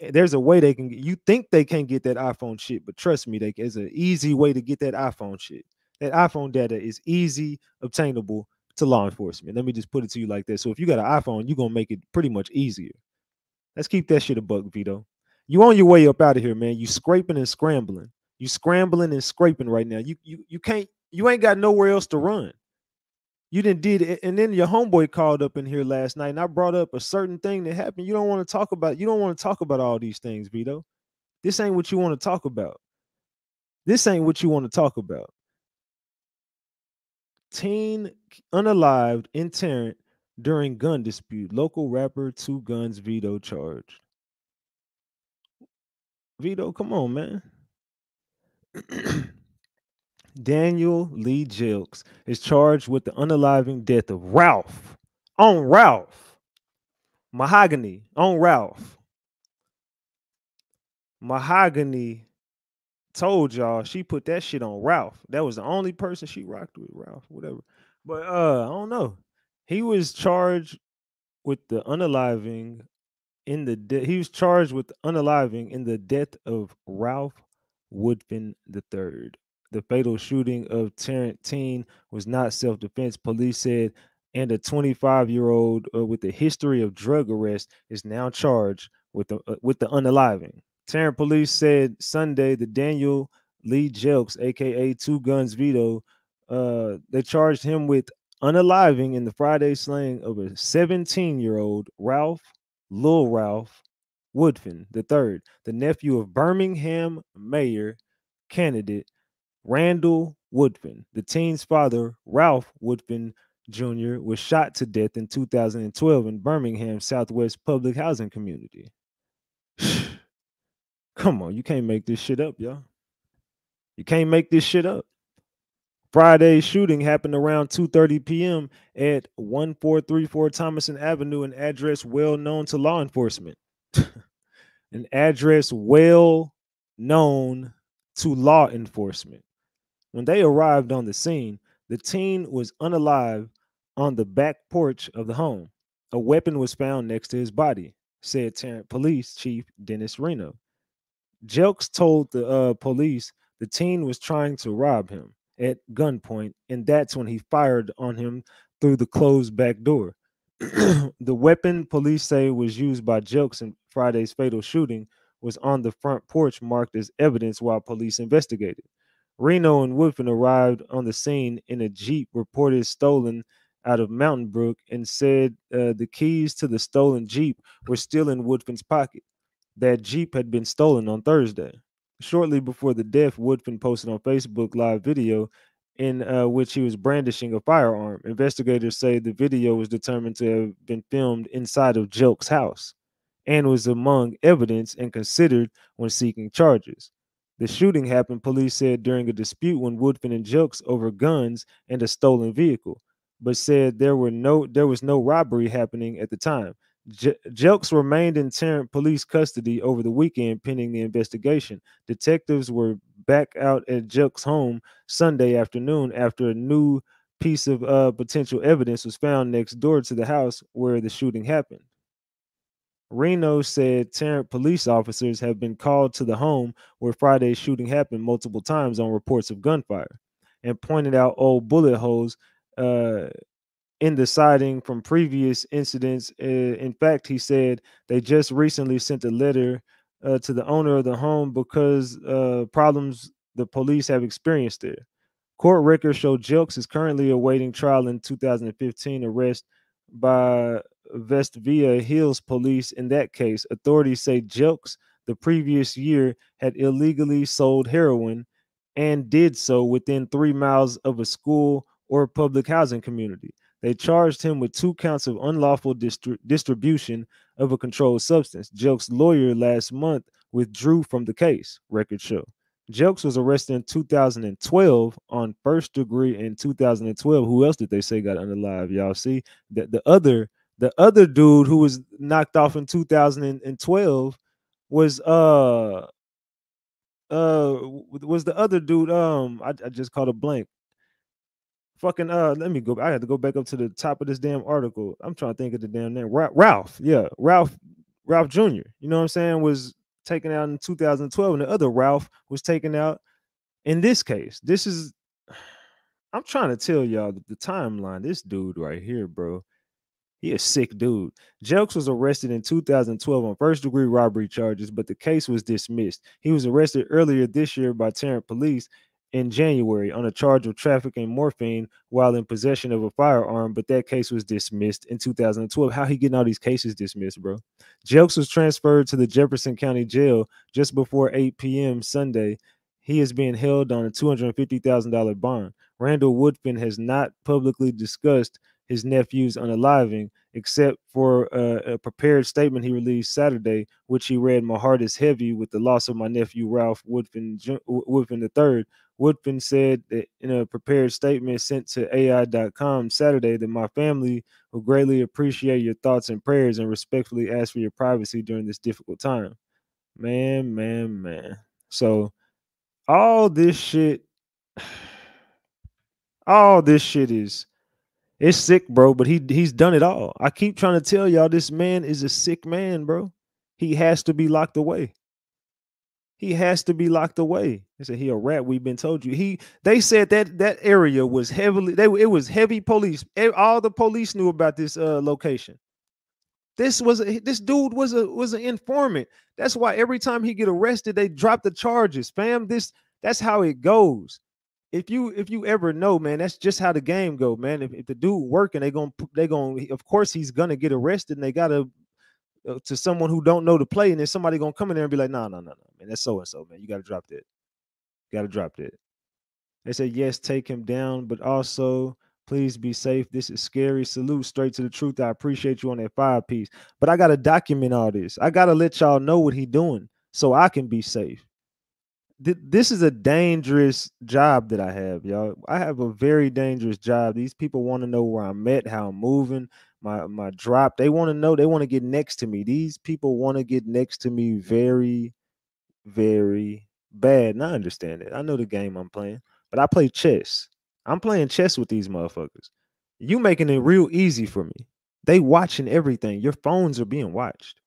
eh, there's a way they can. You think they can't get that iPhone shit, but trust me, they there's an easy way to get that iPhone shit. That iPhone data is easy obtainable to law enforcement. Let me just put it to you like that. So if you got an iPhone, you're gonna make it pretty much easier. Let's keep that shit a buck, Vito. You on your way up out of here, man. You scraping and scrambling. You scrambling and scraping right now. You you you can't. You ain't got nowhere else to run. You didn't did it, and then your homeboy called up in here last night, and I brought up a certain thing that happened. You don't want to talk about. You don't want to talk about all these things, Vito. This ain't what you want to talk about. This ain't what you want to talk about. Teen unalived in Tarrant during gun dispute. Local rapper two guns Vito charged. Vito, come on, man. Daniel Lee Jelks is charged with the unaliving death of Ralph on Ralph. Mahogany on Ralph. Mahogany told y'all she put that shit on Ralph. That was the only person she rocked with, Ralph, whatever. But uh, I don't know. He was charged with the unaliving in the de- he was charged with unaliving in the death of Ralph Woodfin III. The fatal shooting of Tarrant Teen was not self-defense, police said, and a 25-year-old uh, with a history of drug arrest is now charged with the uh, with the unaliving. Tarrant police said Sunday the Daniel Lee Jelks, aka Two Guns Vito, uh, they charged him with unaliving in the Friday slaying of a 17-year-old Ralph Lil Ralph Woodfin III, the nephew of Birmingham mayor candidate Randall Woodfin. The teen's father, Ralph Woodfin Jr., was shot to death in 2012 in Birmingham Southwest public housing community. Come on, you can't make this shit up, y'all. You can't make this shit up. Friday's shooting happened around 2:30 p.m. at 1434 Thomason Avenue, an address well known to law enforcement. an address well known to law enforcement. When they arrived on the scene, the teen was unalive on the back porch of the home. A weapon was found next to his body, said Tarrant Police Chief Dennis Reno. Jelks told the uh, police the teen was trying to rob him at gunpoint, and that's when he fired on him through the closed back door. the weapon police say was used by Jelks in Friday's fatal shooting was on the front porch marked as evidence while police investigated. Reno and Woodfin arrived on the scene in a Jeep reported stolen out of Mountain Brook and said uh, the keys to the stolen Jeep were still in Woodfin's pocket. That Jeep had been stolen on Thursday. Shortly before the death, Woodfin posted on Facebook live video in uh, which he was brandishing a firearm. Investigators say the video was determined to have been filmed inside of Jelk's house and was among evidence and considered when seeking charges. The shooting happened, police said, during a dispute when Woodfin and Jelks over guns and a stolen vehicle, but said there were no there was no robbery happening at the time. J- Jelks remained in Tarrant police custody over the weekend pending the investigation. Detectives were back out at Jelks' home Sunday afternoon after a new piece of uh, potential evidence was found next door to the house where the shooting happened. Reno said Tarrant police officers have been called to the home where Friday's shooting happened multiple times on reports of gunfire and pointed out old bullet holes uh, in the siding from previous incidents. Uh, in fact, he said they just recently sent a letter uh, to the owner of the home because uh, problems the police have experienced there. Court records show Jelks is currently awaiting trial in 2015 arrest by Vestavia Hills police. In that case, authorities say Jelks the previous year had illegally sold heroin and did so within three miles of a school or public housing community. They charged him with two counts of unlawful distri- distribution of a controlled substance. Jelks' lawyer last month withdrew from the case, records show. Jelks was arrested in 2012 on first degree in 2012. Who else did they say got unalive? Y'all see that the other the other dude who was knocked off in 2012 was uh uh was the other dude um I, I just called a blank. Fucking uh let me go i had to go back up to the top of this damn article. I'm trying to think of the damn name Ra- ralph yeah ralph ralph jr you know what i'm saying was taken out in 2012 and the other ralph was taken out in this case. This is i'm trying to tell y'all the timeline this dude right here bro he a sick dude. Jelks was arrested in 2012 on first degree robbery charges, but the case was dismissed. He was arrested earlier this year by Tarrant police in January on a charge of trafficking morphine while in possession of a firearm, but that case was dismissed in 2012. How he getting all these cases dismissed, bro? Jelks was transferred to the Jefferson County Jail just before 8 p.m. Sunday. He is being held on a $250,000 bond. Randall Woodfin has not publicly discussed his nephew's unaliving, except for a prepared statement he released Saturday, which he read, "My heart is heavy with the loss of my nephew Ralph Woodfin Woodfin III." Woodfin said that in a prepared statement sent to AL.com Saturday that my family will greatly appreciate your thoughts and prayers and respectfully ask for your privacy during this difficult time. Man, man, man. So all this shit, all this shit is it's sick, bro, but he he's done it all. I keep trying to tell y'all this man is a sick man, bro. He has to be locked away. He has to be locked away. They said he a rat. We've been told you. He they said that that area was heavily they it was heavy police. All the police knew about this uh location. This was a, this dude was a was an informant. That's why every time he get arrested, they drop the charges. Fam, this that's how it goes if you if you ever know, man, that's just how the game go, man. If, if the dude working, they gonna they gonna of course he's gonna get arrested, and they gotta uh, to someone who don't know the play, and then somebody gonna come in there and be like, no, no, no, no, man, that's so and so, man. You gotta drop that. You gotta drop that. They say yes, take him down, but also please be safe. This is scary. Salute straight to the truth. I appreciate you on that five piece, but I gotta document all this. I gotta let y'all know what he doing so I can be safe th- this is a dangerous job that I have, y'all. I have a very dangerous job. These people want to know where I'm at, how I'm moving, my my drop. They want to know. They want to get next to me. These people want to get next to me very, very bad. And I understand it. I know the game I'm playing, but I play chess. I'm playing chess with these motherfuckers. You making it real easy for me. They watching everything. Your phones are being watched.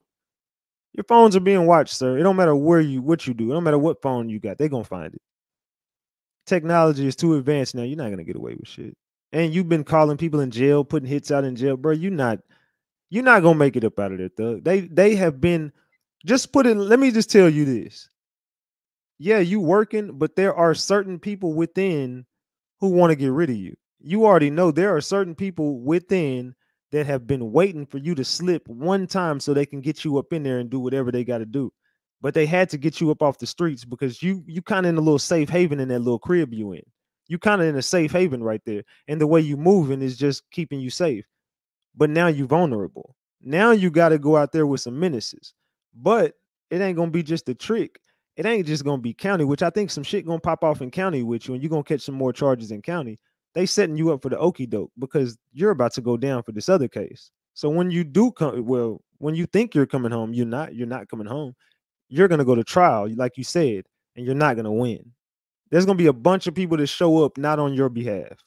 Your phones are being watched, sir. It don't matter where you what you do. It don't matter what phone you got. They're gonna find it. Technology is too advanced now. You're not gonna get away with shit. And you've been calling people in jail, putting hits out in jail, bro. You're not you're not gonna make it up out of there, thug. They they have been just put it. Let me just tell you this. Yeah, you working, but there are certain people within who want to get rid of you. You already know there are certain people within that have been waiting for you to slip one time so they can get you up in there and do whatever they got to do. But they had to get you up off the streets because you you kind of in a little safe haven in that little crib you in. You kind of in a safe haven right there. And the way you moving is just keeping you safe. But now you vulnerable. Now you got to go out there with some menaces. But it ain't gonna be just a trick. It ain't just gonna be county, which I think some shit gonna pop off in county with you, and you're gonna catch some more charges in county they setting you up for the okey doke because you're about to go down for this other case. So when you do come, well, When you think you're coming home, you're not. You're not coming home. You're gonna go to trial, like you said, and you're not gonna win. There's gonna be a bunch of people that show up not on your behalf.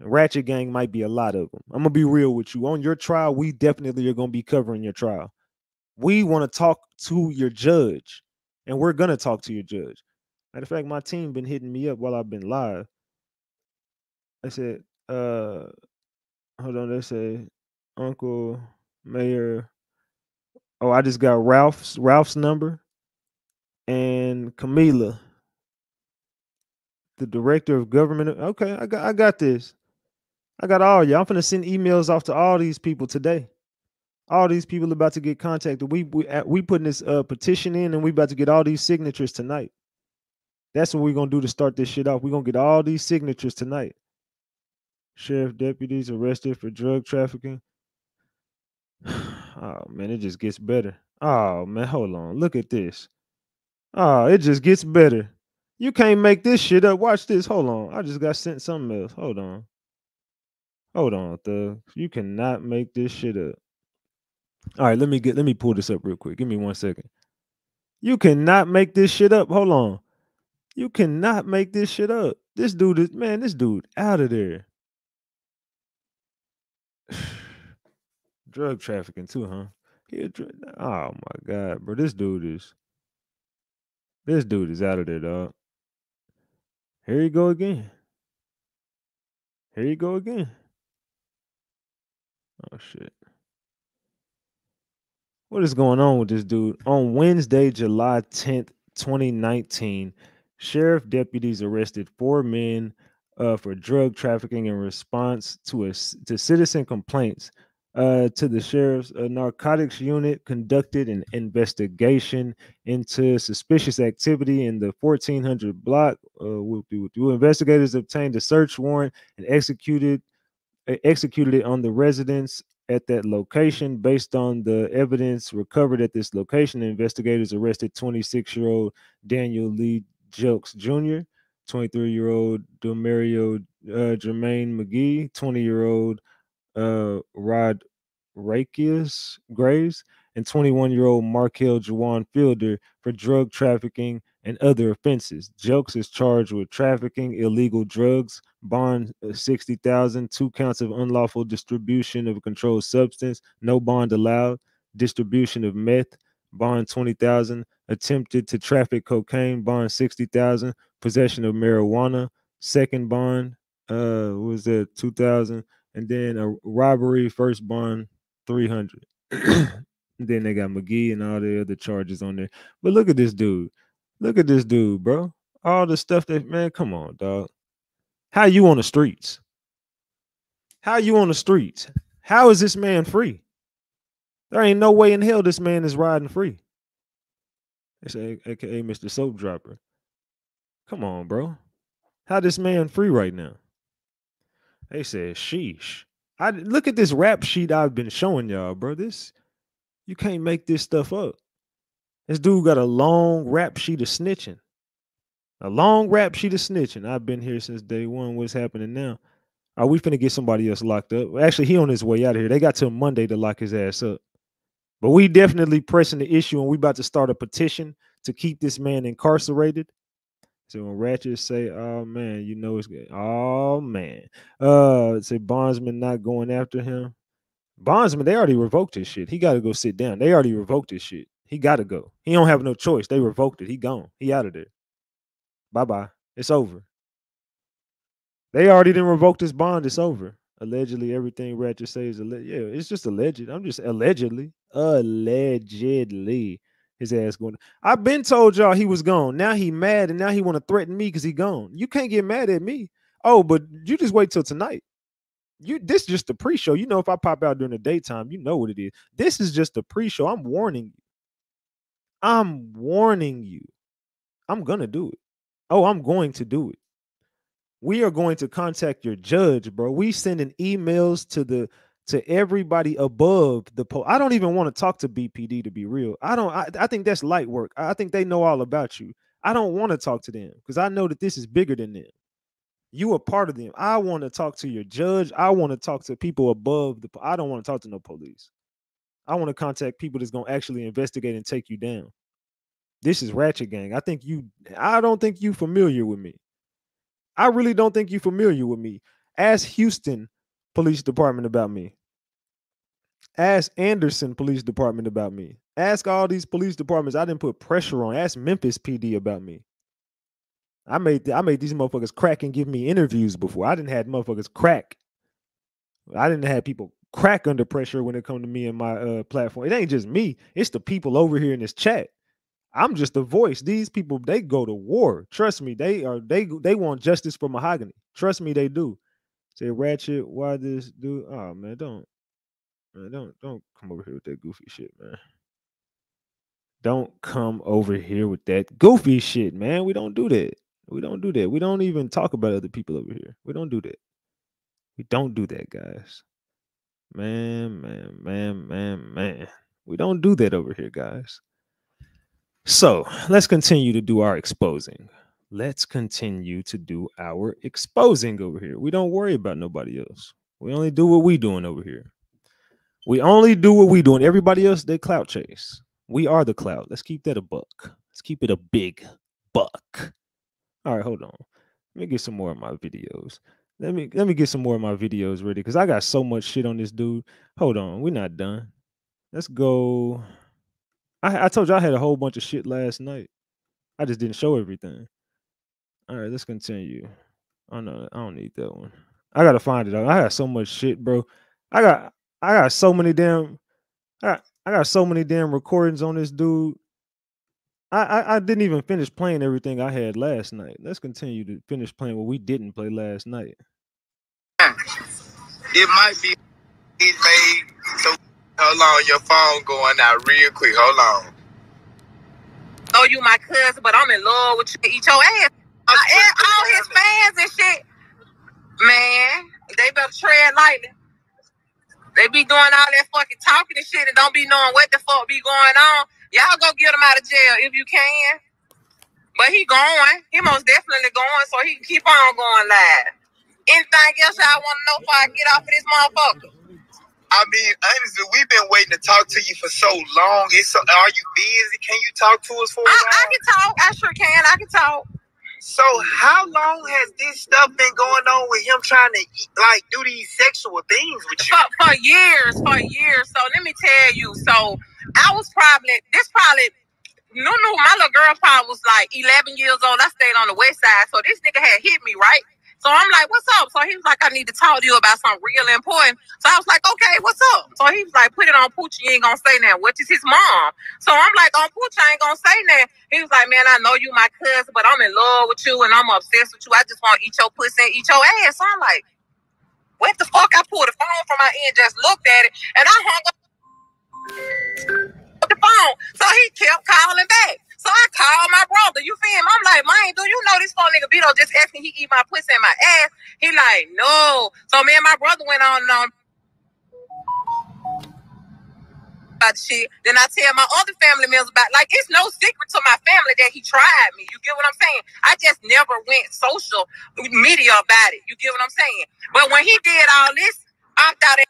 Ratchet Gang might be a lot of them. I'm gonna be real with you. On your trial, we definitely are gonna be covering your trial. We want to talk to your judge, and we're gonna talk to your judge. Matter of fact, my team been hitting me up while I've been live. I said, uh, hold on, they say Uncle Mayor. Oh, I just got Ralph's Ralph's number and Camila, the director of government. Okay, I got I got this. I got all y'all. I'm gonna send emails off to all these people today. All these people about to get contacted. We we we putting this uh, petition in, and we about to get all these signatures tonight. That's what we're gonna do to start this shit off. We're gonna get all these signatures tonight. Sheriff deputies arrested for drug trafficking. Oh man, it just gets better. Oh man, hold on. Look at this. Oh, it just gets better. You can't make this shit up. Watch this. Hold on. I just got sent something else. Hold on. Hold on, Thug. You cannot make this shit up. All right, let me get let me pull this up real quick. Give me one second. You cannot make this shit up. Hold on. You cannot make this shit up. This dude is man, this dude out of there. Drug trafficking too, huh? He dr- oh my god, bro. This dude is this dude is out of there, dog. Here you go again. Here you go again. Oh shit. What is going on with this dude? On Wednesday, July 10th, 2019, sheriff deputies arrested four men uh, for drug trafficking in response to a to citizen complaints. Uh, to the sheriff's uh, narcotics unit conducted an investigation into suspicious activity in the 1400 block. Uh, investigators obtained a search warrant and executed executed it on the residence at that location. Based on the evidence recovered at this location, investigators arrested 26 year old Daniel Lee Jelks Jr., 23 year old Demario uh, Jermaine McGee, 20 year old uh, Rod Rakius Graves, and 21 year old Markel Jawan Fielder for drug trafficking and other offenses. Jelks is charged with trafficking illegal drugs, bond uh, 60,000, two counts of unlawful distribution of a controlled substance, no bond allowed, distribution of meth, bond 20,000, attempted to traffic cocaine, bond 60,000, possession of marijuana, second bond uh was that 2000 and then a robbery first bond 300 then they got McGee and all the other charges on there. But look at this dude. Look at this dude, bro. All the stuff that man, come on, dog. How you on the streets? How you on the streets? How is this man free? There ain't no way in hell this man is riding free. It's aka Mr. Soap Dropper. Come on, bro. How this man free right now? They said, sheesh. I look at this rap sheet I've been showing y'all, bro. This you can't make this stuff up. This dude got a long rap sheet of snitching. A long rap sheet of snitching. I've been here since day one. What's happening now? Are we finna get somebody else locked up? Actually, he on his way out of here. They got till Monday to lock his ass up. But we definitely pressing the issue, and we about to start a petition to keep this man incarcerated. So when Ratchet say, "Oh man, you know it's good," oh man, uh, say Bondsman not going after him. Bondsman, they already revoked his shit. He got to go sit down. They already revoked his shit. He got to go. He don't have no choice. They revoked it. He gone. He out of there. Bye bye. It's over. They already didn't revoke this bond. It's over. Allegedly, everything Ratchet says, yeah, it's just alleged. I'm just allegedly, allegedly, his ass going. I've been told y'all he was gone. Now he mad and now he want to threaten me because he gone. You can't get mad at me. Oh, but you just wait till tonight you this just the pre-show. You know, if I pop out during the daytime, you know what it is. This is just the pre-show. I'm warning you. I'm warning you. I'm gonna do it. Oh, I'm going to do it. We are going to contact your judge, bro. We sending emails to the to everybody above the post. I don't even want to talk to BPD to be real. I don't. I, I think that's light work. I think they know all about you. I don't want to talk to them because I know that this is bigger than them. You are part of them. I want to talk to your judge. I want to talk to people above the. I don't want to talk to no police. I want to contact people that's gonna actually investigate and take you down. This is Ratchet Gang. I think you. I don't think you familiar with me. I really don't think you familiar with me. Ask Houston Police Department about me. Ask Anderson Police Department about me. Ask all these police departments I didn't put pressure on. Ask Memphis PD about me. I made I made these motherfuckers crack and give me interviews before. I didn't have motherfuckers crack. I didn't have people crack under pressure when it come to me and my uh, platform. It ain't just me. It's the people over here in this chat. I'm just a voice. These people they go to war. Trust me, they are they they want justice for mahogany. Trust me, they do. Say Ratchet, why this dude? Oh man, don't man, don't don't come over here with that goofy shit, man. Don't come over here with that goofy shit, man. We don't do that. We don't do that. We don't even talk about other people over here. We don't do that. We don't do that, guys. Man, man, man, man, man. We don't do that over here, guys. So let's continue to do our exposing. Let's continue to do our exposing over here. We don't worry about nobody else. We only do what we doing over here. We only do what we doing. Everybody else, they clout chase. We are the clout. Let's keep that a buck. Let's keep it a big buck. All right, hold on. Let me get some more of my videos. Let me let me get some more of my videos ready because I got so much shit on this dude. Hold on, we're not done. Let's go. I, I told you I had a whole bunch of shit last night. I just didn't show everything. All right, let's continue. Oh no, I don't need that one. I gotta find it. I got so much shit, bro. I got I got so many damn I got, I got so many damn recordings on this dude. I, I, I didn't even finish playing everything I had last night. Let's continue to finish playing what we didn't play last night. It might be it made so hold on, your phone going out real quick. Hold on. Oh, you my cousin, but I'm in love with you. Eat your ass. Uh, and all his fans and shit. Man, they better tread lightly. They be doing all that fucking talking and shit and don't be knowing what the fuck be going on. Y'all go get him out of jail if you can. But he going. He most definitely going, so he can keep on going live. Anything else y'all want to know before I get off of this motherfucker? I mean, honestly, we've been waiting to talk to you for so long. It's so, are you busy? Can you talk to us for a I, while? I can talk. I sure can. I can talk. So, how long has this stuff been going on with him trying to like do these sexual things with you? For, for years, for years. So let me tell you. So I was probably this probably no no my little girl probably was like 11 years old. I stayed on the west side, so this nigga had hit me right. So I'm like, "What's up?" So he was like, "I need to talk to you about something real important." So I was like, "Okay, what's up?" So he was like, "Put it on Pooch. You ain't gonna say that. Which is his mom." So I'm like, oh, "On Pooch, I ain't gonna say that." He was like, "Man, I know you my cousin, but I'm in love with you and I'm obsessed with you. I just want to eat your pussy and eat your ass." So I'm like, "What the fuck?" I pulled the phone from my ear, just looked at it, and I hung up the phone. So he kept calling back. So I called my brother. You feel him? I'm like, man, do you know this phone nigga Vito just asking he eat my pussy and my ass? He like, no. So me and my brother went on and on about the shit. Then I tell my other family members about like it's no secret to my family that he tried me. You get what I'm saying? I just never went social media about it. You get what I'm saying? But when he did all this, I thought it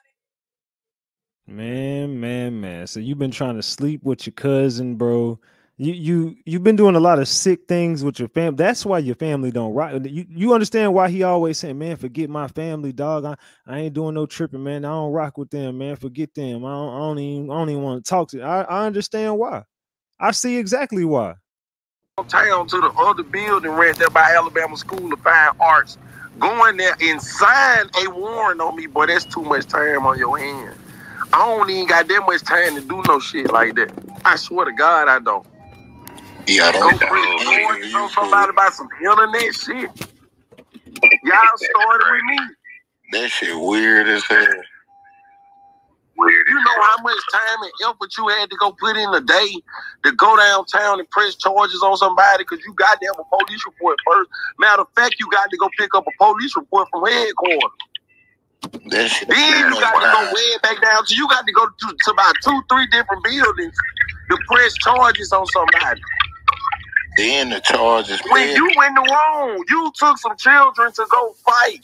Man, man, man. So you've been trying to sleep with your cousin, bro. You you you've been doing a lot of sick things with your family. That's why your family don't rock. You you understand why he always saying, "Man, forget my family, dog. I, I ain't doing no tripping, man. I don't rock with them, man. Forget them. I don't, I don't even I don't even want to talk to. I I understand why. I see exactly why. town to the other building right there by Alabama School of Fine Arts. Going there and sign a warrant on me, boy, that's too much time on your hand. I don't even got that much time to do no shit like that. I swear to God, I don't. Yeah, I don't know. warrant to know somebody about some internet shit. Y'all started with me. That shit weird as hell. Weird. You know how much time and effort you had to go put in a day to go downtown and press charges on somebody because you got to have a police report first. Matter of fact, you got to go pick up a police report from headquarters. That shit. Then you got to go way back down So you got to go to, to about two, three different buildings to press charges on somebody. Then the charges. When you in the wrong, you took some children to go fight.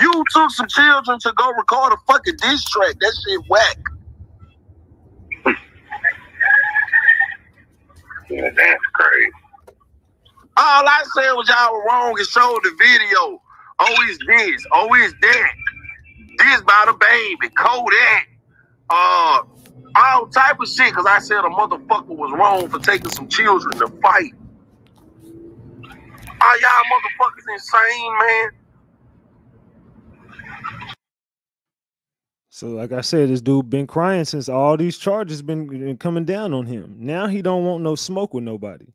You took some children to go record a fucking diss track. That shit whack. yeah, that's crazy. All I said was y'all were wrong and showed the video. Oh, always this, oh, always that. This by the baby, Kodak. Uh, all type of shit. Cause I said a motherfucker was wrong for taking some children to fight. Are y'all motherfuckers insane, man? So, like I said, this dude been crying since all these charges been, been coming down on him. Now he don't want no smoke with nobody.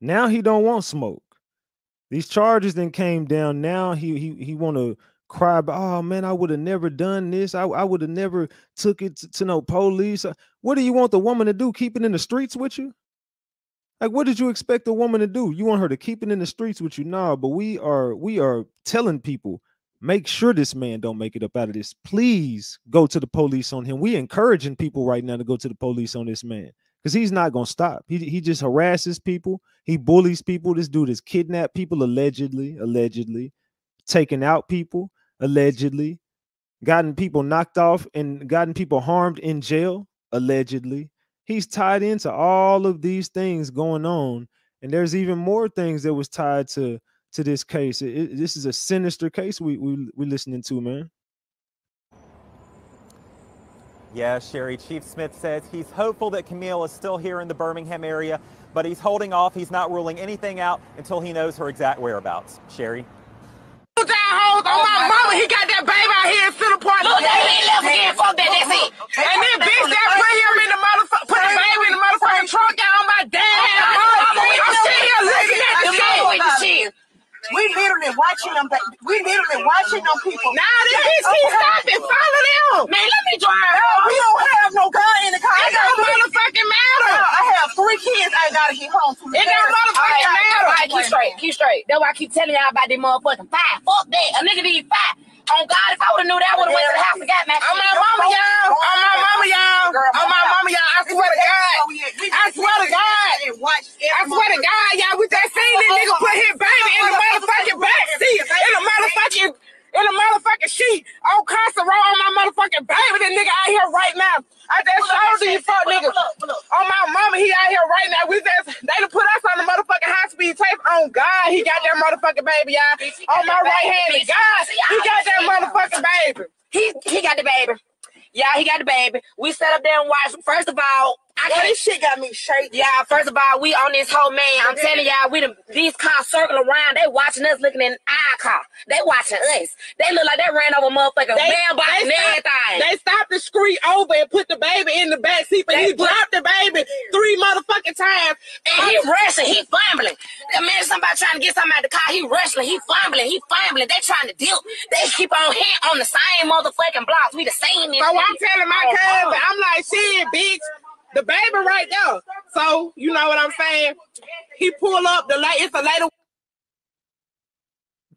Now he don't want smoke. These charges then came down. Now he he he want to cry about, oh man, I would have never done this. I, I would have never took it to, to no police. Uh, What do you want the woman to do? Keep it in the streets with you? Like, what did you expect a woman to do? You want her to keep it in the streets with you? Nah, but we are we are telling people, make sure this man don't make it up out of this. Please go to the police on him. We encouraging people right now to go to the police on this man because he's not gonna stop. He he just harasses people. He bullies people. This dude has kidnapped people allegedly, allegedly, taken out people allegedly, gotten people knocked off and gotten people harmed in jail allegedly. He's tied into all of these things going on, and there's even more things that was tied to to this case. It- it- this is a sinister case we we we listening to, man. Yeah, Sherry. Chief Smith says he's hopeful that Kamille is still here in the Birmingham area, but he's holding off. He's not ruling anything out until he knows her exact whereabouts. Sherry. That hoes on my oh mama, he got that baby out here in Center Park. Look, that ain't left again. Fuck that, that's it. And then bitch that put him in the motherfucker, put the baby in the motherfucking trunk out on my damn mama. I'm sitting here looking at the shit. We literally watching them. We literally watching them people. Nah, this bitch keep stopping. Follow them. Man, let me drive. No, we don't have no gun in the car. It don't motherfucking matter. No, I have three kids. I gotta get home to. It don't motherfucking matter. All right, keep straight, keep straight. That's why I keep telling y'all about this motherfucking five. Fuck that. A nigga need five. On God, if I would have knew that, I would have went to the house and got my On my mama, y'all. On my mama, y'all. On my mama, y'all. I swear to God. I swear to God. I swear to God, y'all. We just seen this nigga put his baby in the motherfucking back seat. In the motherfucking, in a motherfucking sheet. On constant roll on my motherfucking baby. This nigga out here right now. I just showed these fuck niggas. On my mama, he out here right now. We just, they done put us on the motherfucking high speed tape. On God, he got that motherfucking baby, y'all. On my right hand, God, he got that motherfucking baby. He he got the baby. Yeah, he got the baby. We sat up there and watched. First of all, I this shit got me shaking. Yeah, first of all, we on this whole man. I'm telling y'all, we the, these cars circle around. They watching us looking in our car. They watching us. They look like they ran over motherfucking They- mailbox they and stopped- everything. They stopped the screen over and put the baby in the back seat, but They he put- dropped the baby three motherfucking times. And he rushing, he fumbling. That man, somebody trying to get something out the car, he rushing, he fumbling, he fumbling. They trying to deal. They keep on hit on the same motherfucking blocks. We the same. So I'm telling my Oh, cousin, fuck. I'm like, shit, bitch, the baby right there. So you know what I'm saying? He pull up the light. It's a later.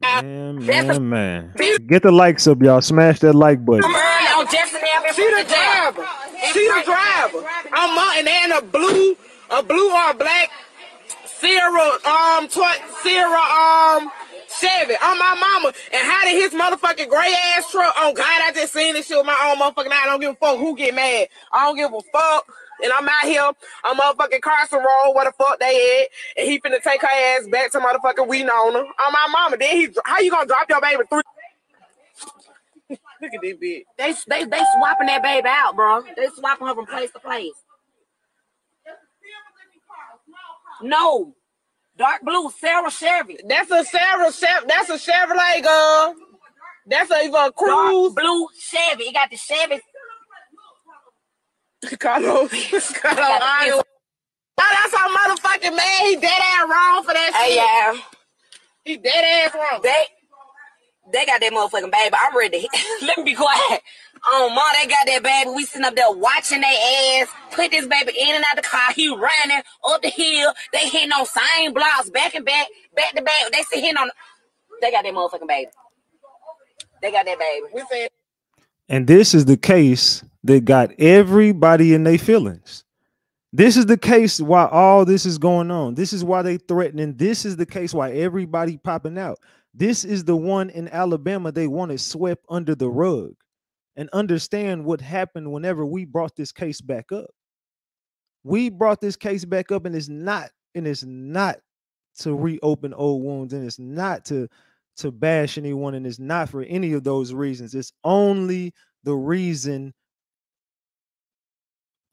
Man, That's man, man. Get the likes up, y'all. Smash that like button. I'm on Jefferson Avenue. She the driver. She the driver. I'm up and then a blue, a blue or a black Sierra, um, toy, Sierra, um, Chevy on my mama. And how did his motherfucking gray ass truck? Oh God, I just seen this shit with my own motherfucking eye. I don't give a fuck who get mad. I don't give a fuck. And I'm out here on motherfucking Carson Road, where the fuck they at. And he finna take her ass back to motherfucking we on her. On my mama. Then he, how you gonna drop your baby three? Look at this bitch. They, they, they swapping that baby out, bro. They swapping her from place to place. No. Dark blue, Sarah Chevy. That's a Sarah Chev. That's a Chevrolet, girl. That's a even a Dark Cruise. blue Chevy. It got the Chevy. Carlos. Carlos. Oh, that's our motherfucking man. He dead ass wrong for that Hey, yeah. He dead ass wrong. They, they got that motherfucking baby. I'm ready. Let me be quiet. Oh, mom, they got that baby. We sitting up there watching their ass. Put this baby in and out the car. He running up the hill. They hitting on same blocks, back and back, back to back. They sit hitting on. They got that motherfucking baby. They got that baby. We said And this is the case that got everybody in their feelings. This is the case why all this is going on. This is why they threatening. This is the case why everybody popping out. This is the one in Alabama they wanted swept under the rug. And understand what happened whenever we brought this case back up. We brought this case back up, and it's not, and it's not to reopen old wounds, and it's not to to bash anyone, and it's not for any of those reasons. It's only the reason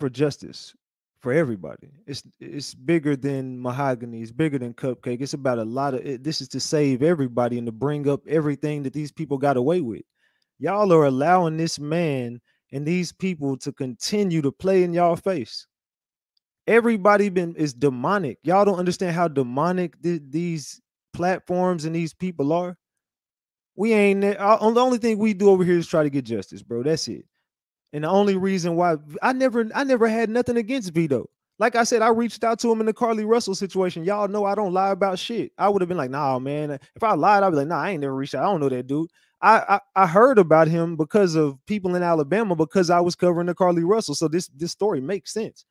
for justice for everybody. It's it's bigger than mahogany. It's bigger than cupcake. It's about a lot of it. This is to save everybody and to bring up everything that these people got away with. Y'all are allowing this man and these people to continue to play in y'all face. Everybody been is demonic. Y'all don't understand how demonic th- these platforms and these people are. We ain't the only thing we do over here is try to get justice, bro. That's it. And the only reason why I never I never had nothing against Vito. Like I said, I reached out to him in the Carlee Russell situation. Y'all know I don't lie about shit. I would have been like, nah, man. If I lied, I'd be like, nah, I ain't never reached out. I don't know that dude. I, I, I heard about him because of people in Alabama because I was covering the Carlee Russell. So this this story makes sense.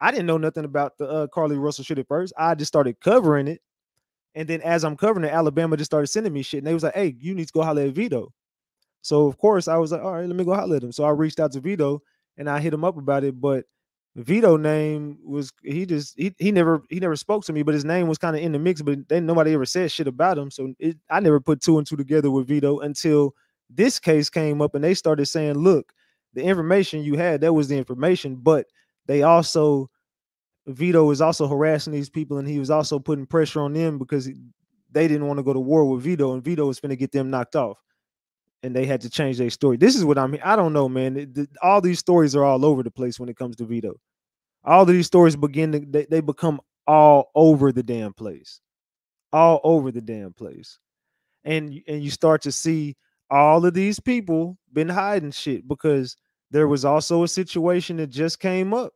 I didn't know nothing about the uh, Carlee Russell shit at first. I just started covering it, and then as I'm covering it, Alabama just started sending me shit, and they was like, "Hey, you need to go holler at Vito." So of course I was like, all right, let me go holler at him. So I reached out to Vito and I hit him up about it. But Vito name was he just he he never he never spoke to me, but his name was kind of in the mix, but then nobody ever said shit about him. So it, I never put two and two together with Vito until this case came up and they started saying, look, the information you had, that was the information, but they also Vito was also harassing these people and he was also putting pressure on them because they didn't want to go to war with Vito and Vito was going to get them knocked off and they had to change their story. This is what I mean. I don't know, man. It, the, all these stories are all over the place when it comes to Vito. All of these stories begin to they, they become all over the damn place, all over the damn place, and and you start to see all of these people been hiding shit because there was also a situation that just came up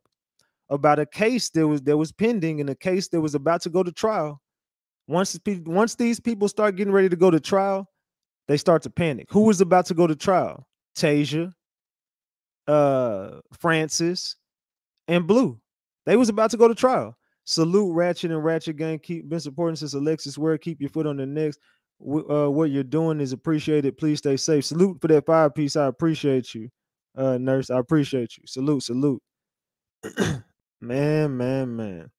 about a case that was that was pending and a case that was about to go to trial. Once once these people start getting ready to go to trial, they start to panic. Who was about to go to trial? Tasia, uh, Francis, and Blue. They was about to go to trial. Salute Ratchet and Ratchet Gang. Keep been supporting since Alexis Ware. Keep your foot on the next. Uh, what you're doing is appreciated. Please stay safe. Salute for that five piece. I appreciate you, uh, nurse. I appreciate you. Salute, salute. man, man, man.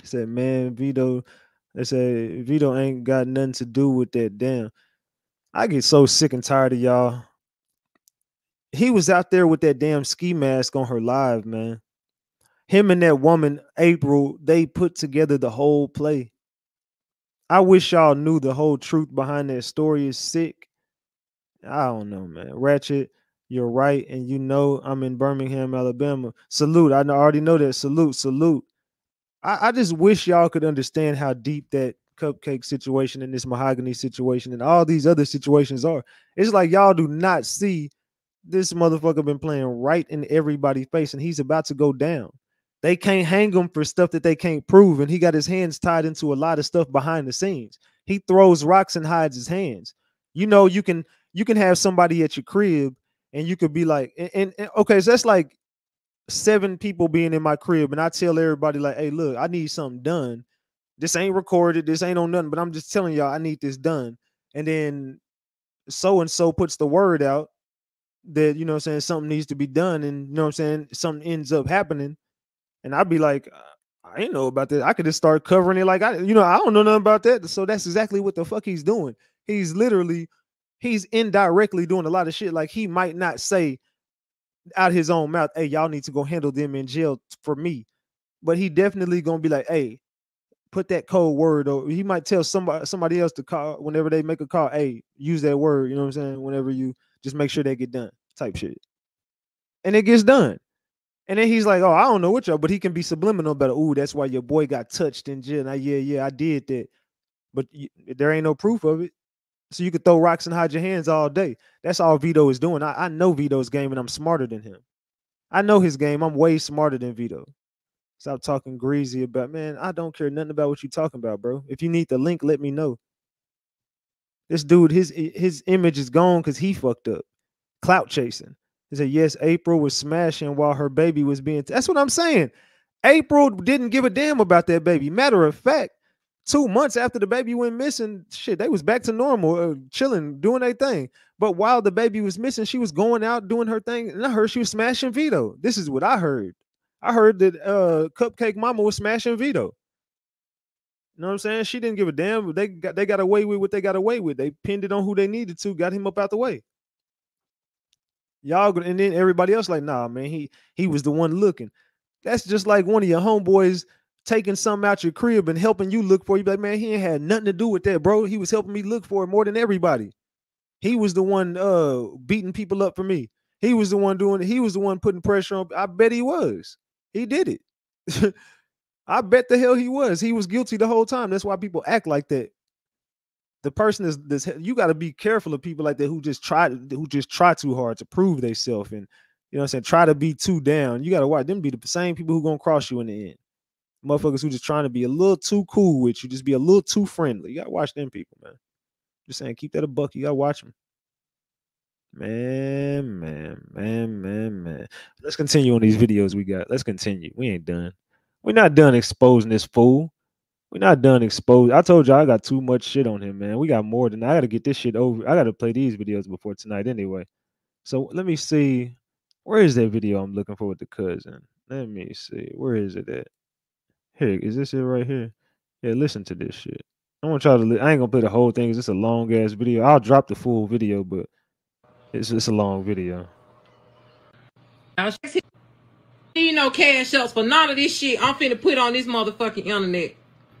He said, man, Vito. They say Vito ain't got nothing to do with that. Damn. I get so sick and tired of y'all. He was out there with that damn ski mask on her live, man. Him and that woman, April, they put together the whole play. I wish y'all knew the whole truth behind that story is sick. I don't know, man. Ratchet, you're right. And you know I'm in Birmingham, Alabama. Salute. I already know that. Salute, salute. I, I just wish y'all could understand how deep that cupcake situation and this mahogany situation and all these other situations are. It's like y'all do not see this motherfucker been playing right in everybody's face and he's about to go down. They can't hang him for stuff that they can't prove, and he got his hands tied into a lot of stuff behind the scenes. He throws rocks and hides his hands. You know, you can you can have somebody at your crib and you could be like, and, and, and okay, so that's like seven people being in my crib, and I tell everybody like, hey, look, I need something done this ain't recorded, this ain't on nothing, but I'm just telling y'all I need this done. And then so and so puts the word out that you know I'm saying something needs to be done, and you know I'm saying something ends up happening. And I'd be like, uh, I ain't know about that. I could just start covering it like I, you know, I don't know nothing about that. So that's exactly what the fuck he's doing. He's literally, he's indirectly doing a lot of shit. Like he might not say out his own mouth, hey, y'all need to go handle them in jail for me. But he definitely gonna be like, hey, put that code word or he might tell somebody somebody else to call whenever they make a call hey use that word you know what i'm saying? Whenever you just make sure they get done type shit. And it gets done. And then he's like oh i don't know what y'all but he can be subliminal about oh that's why your boy got touched in jail. Now yeah yeah i did that but there ain't no proof of it. So you could throw rocks and hide your hands all day. That's all vito is doing. I, I know vito's game and i'm smarter than him. I know his game. I'm way smarter than vito Stop talking greasy about man. I don't care nothing about what you talking about, bro. If you need the link, let me know. This dude, his his image is gone because he fucked up. Clout chasing. He said, yes, April was smashing while her baby was being. T-. That's what I'm saying. April didn't give a damn about that baby. Matter of fact, two months after the baby went missing, shit, they was back to normal, uh, chilling, doing their thing. But while the baby was missing, she was going out doing her thing, and I heard she was smashing Vito. This is what I heard. I heard that uh Cupcake Mama was smashing Vito. You know what I'm saying? She didn't give a damn. They got they got away with what they got away with. They pinned it on who they needed to, got him up out the way. Y'all and then everybody else like, nah, man, he he was the one looking. That's just like one of your homeboys taking something out your crib and helping you look for you. Like, man, he ain't had nothing to do with that, bro. He was helping me look for it more than everybody. He was the one uh beating people up for me. He was the one doing it. He was the one putting pressure on. I bet he was. He did it. I bet the hell he was. He was guilty the whole time. That's why people act like that. The person is this. You got to be careful of people like that who just try to who just try too hard to prove themselves and you know what I'm saying. Try to be too down. You got to watch them be the same people who gonna cross you in the end. Motherfuckers who just trying to be a little too cool with you, just be a little too friendly. You gotta watch them people, man. Just saying, keep that a buck. You gotta watch them. Man, man, man, man, man. Let's continue on these videos we got. Let's continue. We ain't done. We're not done exposing this fool. We're not done exposing. I told you I got too much shit on him, man. We got more than I gotta get this shit over. I gotta play these videos before tonight anyway. So let me see. Where is that video I'm looking for with the cousin? Let me see. Where is it at? Here, is this it right here? Yeah, listen to this shit. I want y'all to. Li- I ain't gonna play the whole thing. It's a long ass video. I'll drop the full video, but it's it's a long video. Now, you know, cash ups for none of this shit. I'm finna put on this motherfucking internet.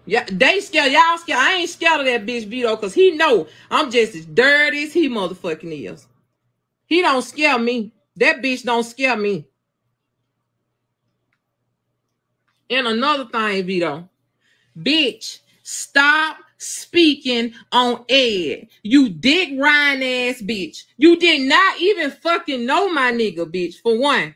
Yeah, they scared. Y'all scared. I ain't scared of that bitch Vito because he know I'm just as dirty as he motherfucking is. He don't scare me. That bitch don't scare me. And another thing, Vito, bitch, stop speaking on Ed. You dick Ryan ass bitch. You did not even fucking know my nigga, bitch, for one.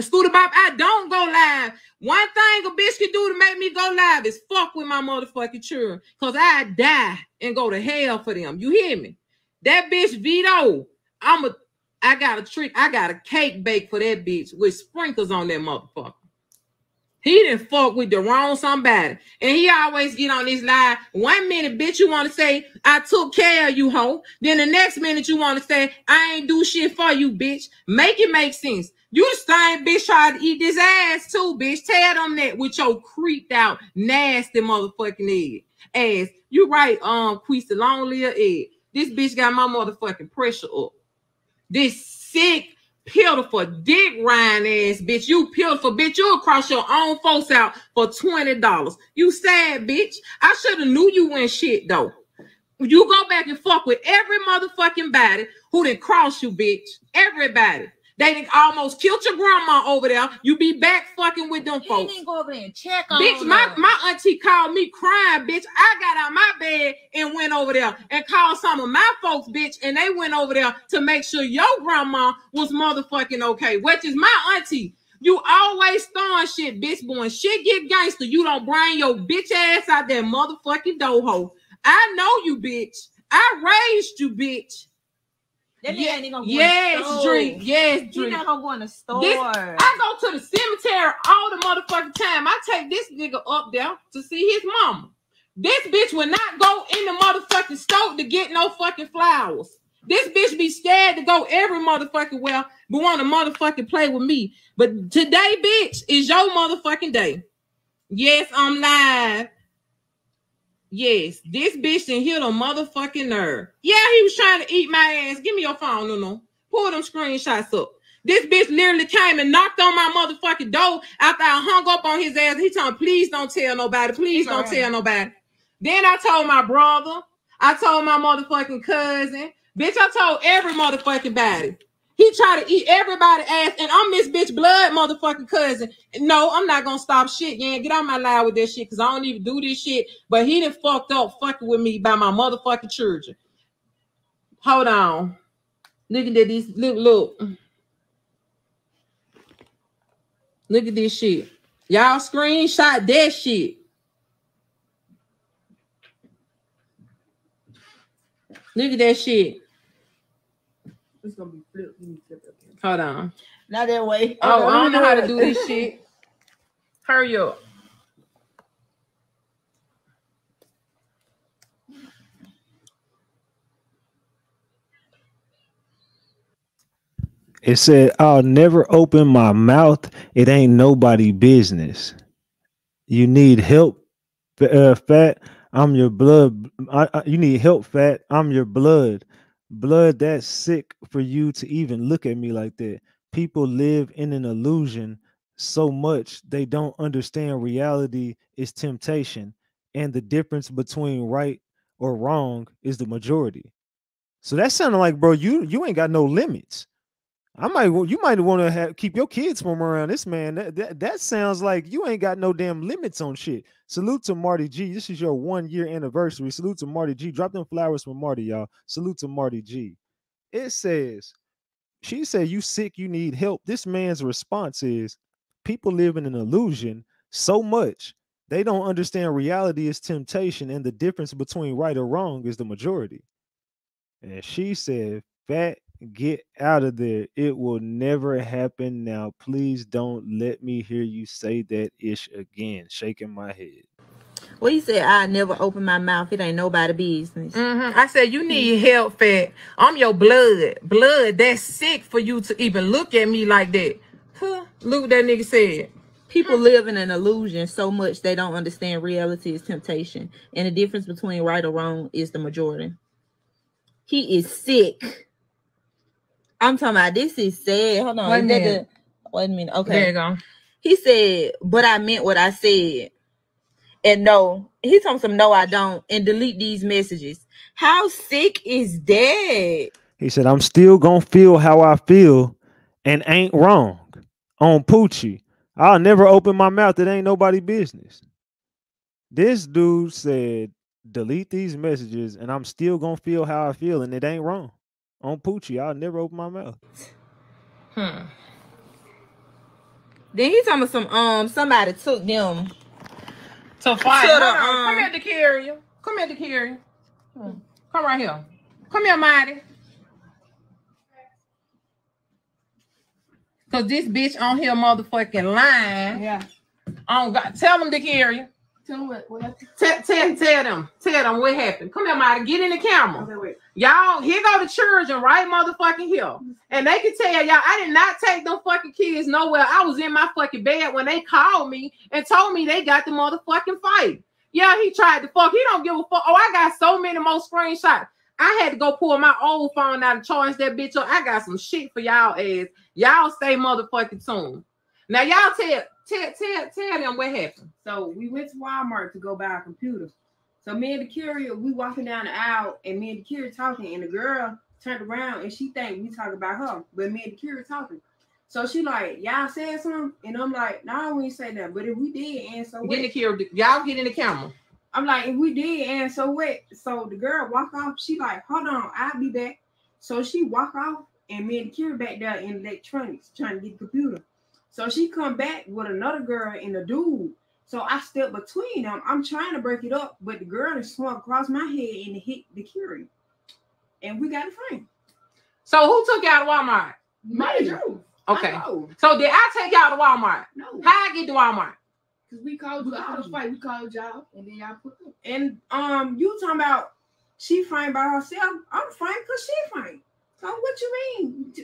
Scooter Bob, I don't go live. One thing a bitch can do to make me go live is fuck with my motherfucking children. Cause I die and go to hell for them. You hear me? That bitch Vito, I'm a I got a trick, I got a cake bake for that bitch with sprinkles on that motherfucker. He didn't fuck with the wrong somebody. And he always get on this line. One minute, bitch, you want to say, I took care of you, hoe. Then the next minute, you want to say, I ain't do shit for you, bitch. Make it make sense. You the same bitch tried to eat this ass too, bitch. Tell them that with your creeped out, nasty motherfucking egg. Ass. You right, um, Queesta, long live Ed. This bitch got my motherfucking pressure up. This sick, pitiful, dick Ryan ass bitch. You pitiful bitch. You'll cross your own folks out for $20. You sad bitch. I should have knew you went shit though. You go back and fuck with every motherfucking body who didn't cross you, bitch. Everybody. They almost killed your grandma over there. You be back fucking with them folks. didn't go over there and check on Bitch, my, my auntie called me crying, bitch. I got out my bed and went over there and called some of my folks, bitch, and they went over there to make sure your grandma was motherfucking okay, which is my auntie. You always throwing shit, bitch. Boy, when shit get gangster, you don't bring your bitch ass out that motherfucking doho. I know you, bitch. I raised you, bitch. That nigga Ye- ain't gonna go yes, in the store. Drake. Yes, He Drake. not gonna go in the store. This, I go to the cemetery all the motherfucking time. I take this nigga up there to see his mama. This bitch will not go in the motherfucking store to get no fucking flowers. This bitch be scared to go every motherfucking well, but want to motherfucking play with me. But today, bitch, is your motherfucking day. Yes, I'm live. Yes, this bitch didn't hit a motherfucking nerve. Yeah, he was trying to eat my ass. Give me your phone, no, no. Pull them screenshots up. This bitch literally came and knocked on my motherfucking door after I hung up on his ass. He told me, please don't tell nobody. Please don't tell nobody. Then I told my brother. I told my motherfucking cousin. Bitch, I told every motherfucking body. He tried to eat everybody ass, and I'm this bitch blood motherfucking cousin. No, I'm not gonna stop shit. Yeah, get on my line with that shit, cause I don't even do this shit. But he done fucked up fucking with me by my motherfucking children. Hold on. Look at this. Look, look. Look at this shit. Y'all screenshot that shit. Look at that shit. It's gonna be flipped. Let me flip it. Hold on. Not that way. Oh, I don't know how to do this shit. Hurry up. It said, I'll never open my mouth. It ain't nobody business. You need help, uh, fat. I'm your blood. I, I- you need help, fat. I'm your blood. Blood that's sick for you to even look at me like that. People live in an illusion so much they don't understand reality is temptation, and the difference between right or wrong is the majority. So that sounded like, bro, you you ain't got no limits. I might you might want to have keep your kids from around this man. That, that that sounds like you ain't got no damn limits on shit. Salute to Marty G. This is your one year anniversary. Salute to Marty G. Drop them flowers for Marty, y'all. Salute to Marty G. It says, she said, You sick, you need help. This man's response is people live in an illusion so much they don't understand reality is temptation, and the difference between right or wrong is the majority. And she said, Fat, get out of there. It will never happen now. Please don't let me hear you say that ish again. Shaking my head. Well, you said I never open my mouth. It ain't nobody business. Mhm. I said you need help, fat. I'm your blood. Blood that's sick for you to even look at me like that. Huh? Look what that nigga said. People live in an illusion so much they don't understand reality is temptation, and the difference between right or wrong is the majority. He is sick. I'm talking about this is sad. Hold on. Wait a is minute. the- wait a minute. Okay. There you go. He said, but I meant what I said. And no, he told some no, I don't, and delete these messages. How sick is that? He said, I'm still gonna feel how I feel and ain't wrong on Poochie. I'll never open my mouth. It ain't nobody business. This dude said, delete these messages and I'm still gonna feel how I feel and it ain't wrong. On Poochie, I'll never open my mouth. Hmm. Then he talking about some um somebody took them To fight. To the, on. Come um, here to carry you. Come here to carry you. Come Come right here. Come here, Mighty. Cause this bitch on here motherfucking lying. Yeah. On God, tell them to carry you. Tell me what, what happened. Tell, tell, tell them. Tell them what happened. Come here, Mighty. Get in the camera. Okay. Y'all, here go the children right motherfucking here. And they can tell y'all, I did not take them fucking kids nowhere. I was in my fucking bed when they called me and told me they got the motherfucking fight. Yeah, he tried to fuck. He don't give a fuck. Oh, I got so many more screenshots. I had to go pull my old phone out and charge that bitch up. I got some shit for y'all ass. Y'all stay motherfucking tuned. Now y'all tell tell tell tell them what happened. So we went to Walmart to go buy a computer. So me and the carrier, we walking down the aisle, and me and the carrier talking, and the girl turned around and she think we talking about her, but me and the carrier talking. So she like, y'all said something, and I'm like, no, we ain't say that. But if we did, and so Get in the what? camera. Y'all get in the camera. I'm like, if we did, and so what? So the girl walk off. She like, hold on, I'll be back. So she walk off, and me and the carrier back there in electronics trying to get the computer. So she come back with another girl and a dude. So I step between them. I'm trying to break it up, but the girl is swung across my head and hit the carrier. And we got a frame. So who took y'all to Walmart? Mighty drove. Okay. So did I take y'all to Walmart? No. How I get to Walmart? Because we called you out of fight. We called y'all and then y'all put up. And um you talking about she framed by herself. I'm framed because she framed. So what you mean?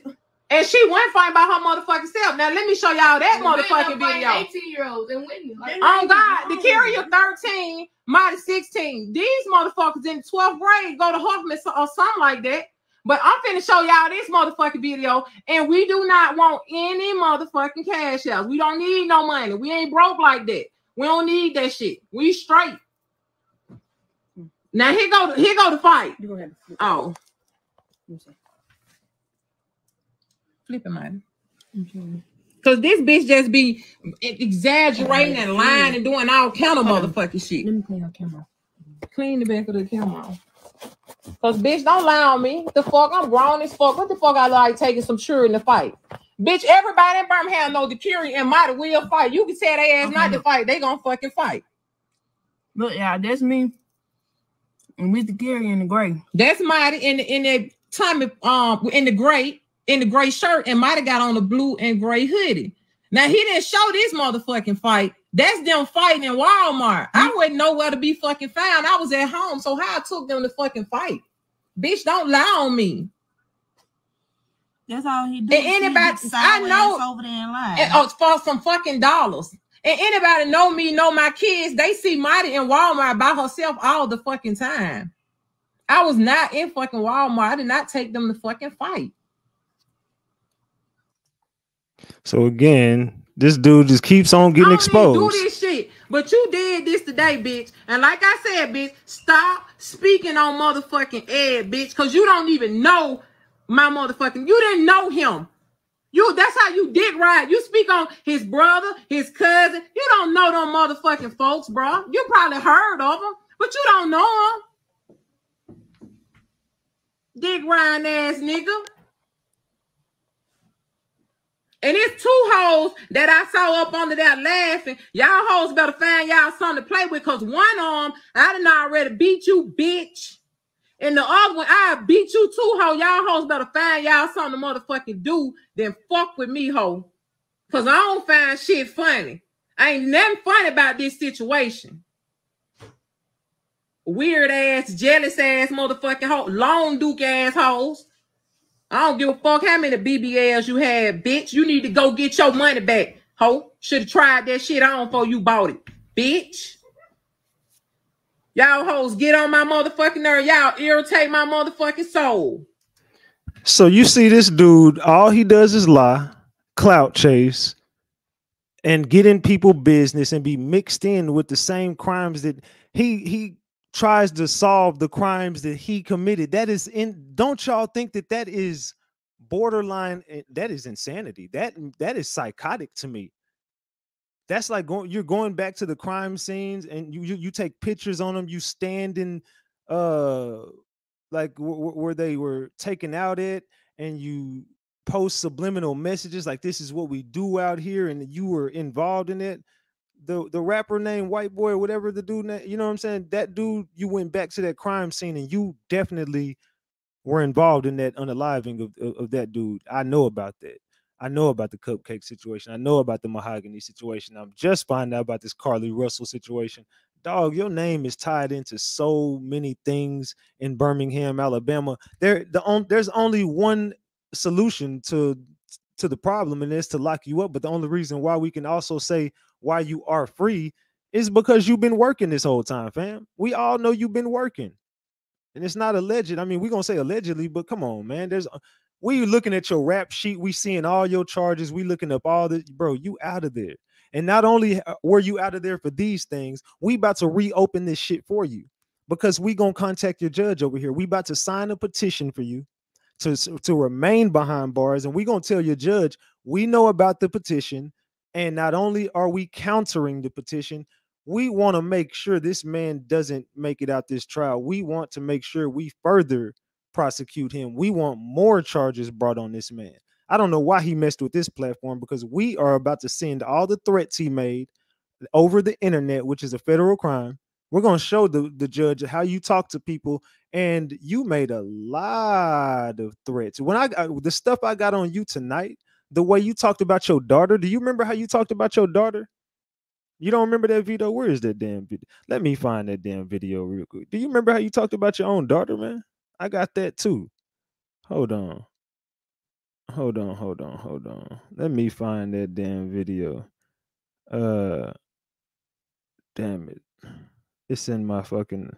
And she went fighting by her motherfucking self. Now let me show y'all that motherfucking video. 18 year olds and Whitney. Like, Oh God, the carrier 13, mighty 16. These motherfuckers in 12th grade go to Huffman or or something like that. But I'm finna show y'all this motherfucking video, and we do not want any motherfucking cash outs. We don't need no money. We ain't broke like that. We don't need that shit. We straight. Now here go here go the fight. You gonna have to flip. Oh, Let me see. flip it, man. Cause this bitch just be exaggerating and lying and doing all kind of motherfucking shit. Let me clean your camera. Clean the back of the camera. Cause bitch, don't lie on me. The fuck, I'm grown as fuck. What the fuck I like taking some sure in the fight? Bitch, everybody in Birmingham know the Curie and might will fight. You can tell they ass not to fight. They gonna fucking fight. Look, y'all, that's me. And with the Gary in the gray. That's Mighty in the in the Tommy um in the gray in the gray shirt and Mighty got on the blue and gray hoodie. Now he didn't show this motherfucking fight. That's them fighting in Walmart. I mm-hmm. wouldn't know where to be fucking found. I was at home, so how I took them to fucking fight. Bitch, don't lie on me. That's all he do. And anybody, I know over there in line. and, oh, for some fucking dollars. And anybody know me, know my kids. They see Marty in Walmart by herself all the fucking time. I was not in fucking Walmart. I did not take them to fucking fight. So again, this dude just keeps on getting do exposed. this shit. But you did this today, bitch. And like I said, bitch, stop speaking on motherfucking Ed, bitch, because you don't even know my motherfucking. You didn't know him. You that's how you dick ride. You speak on his brother, his cousin. You don't know them motherfucking folks, bro. You probably heard of them, but you don't know them. Dick riding ass nigga. And it's two hoes that I saw up under that laughing. Y'all hoes better find y'all something to play with because one arm, I done already beat you, bitch. And the other one, I beat you too, ho. Y'all hoes better find y'all something to motherfucking do than fuck with me, ho. Because I don't find shit funny. I ain't nothing funny about this situation. Weird ass, jealous ass motherfucking hoe, long duke ass hoes. I don't give a fuck how many BBLs you had, bitch. You need to go get your money back, ho. Should have tried that shit on before you bought it, bitch. Y'all hoes get on my motherfucking nerve. Y'all irritate my motherfucking soul. So you see this dude, all he does is lie, clout chase, and get in people business and be mixed in with the same crimes that he he tries to solve the crimes that he committed. That is in don't y'all think that that is borderline eh, that is insanity. That that is psychotic to me. That's like going you're going back to the crime scenes and you you, you take pictures on them, you stand in uh like where they were taken out at and you post subliminal messages like this is what we do out here and you were involved in it the the rapper named white boy whatever the dude na- you know what i'm saying? That dude you went back to that crime scene and you definitely were involved in that unaliving of, of, of that dude. I know about that. I know about the cupcake situation. I know about the mahogany situation. I'm just finding out about this carlee russell situation. Dog your name is tied into so many things in birmingham alabama. There the on, there's only one solution to to the problem and it's to lock you up. But the only reason why we can also say why you are free is because you've been working this whole time fam. We all know you've been working. And it's not alleged i mean we're gonna say allegedly but come on man there's we looking at your rap sheet we seeing all your charges we looking up all this bro you out of there. And not only uh, were you out of there for these things we about to reopen this shit for you because we gonna contact your judge over here. We about to sign a petition for you to to remain behind bars and going to tell your judge we know about the petition and not only are we countering the petition we want to make sure this man doesn't make it out this trial. We want to make sure we further prosecute him. We want more charges brought on this man. I don't know why he messed with this platform because we are about to send all the threats he made over the internet which is a federal crime. We're going to show the, the judge how you talk to people and you made a lot of threats. When i got the stuff i got on you tonight the way you talked about your daughter do you remember how you talked about your daughter? You don't remember that video? Where is that damn video let me find that damn video real quick. Do you remember how you talked about your own daughter man? I got that too. Hold on. Hold on hold on hold on. Let me find that damn video. Uh damn it. It's in my fucking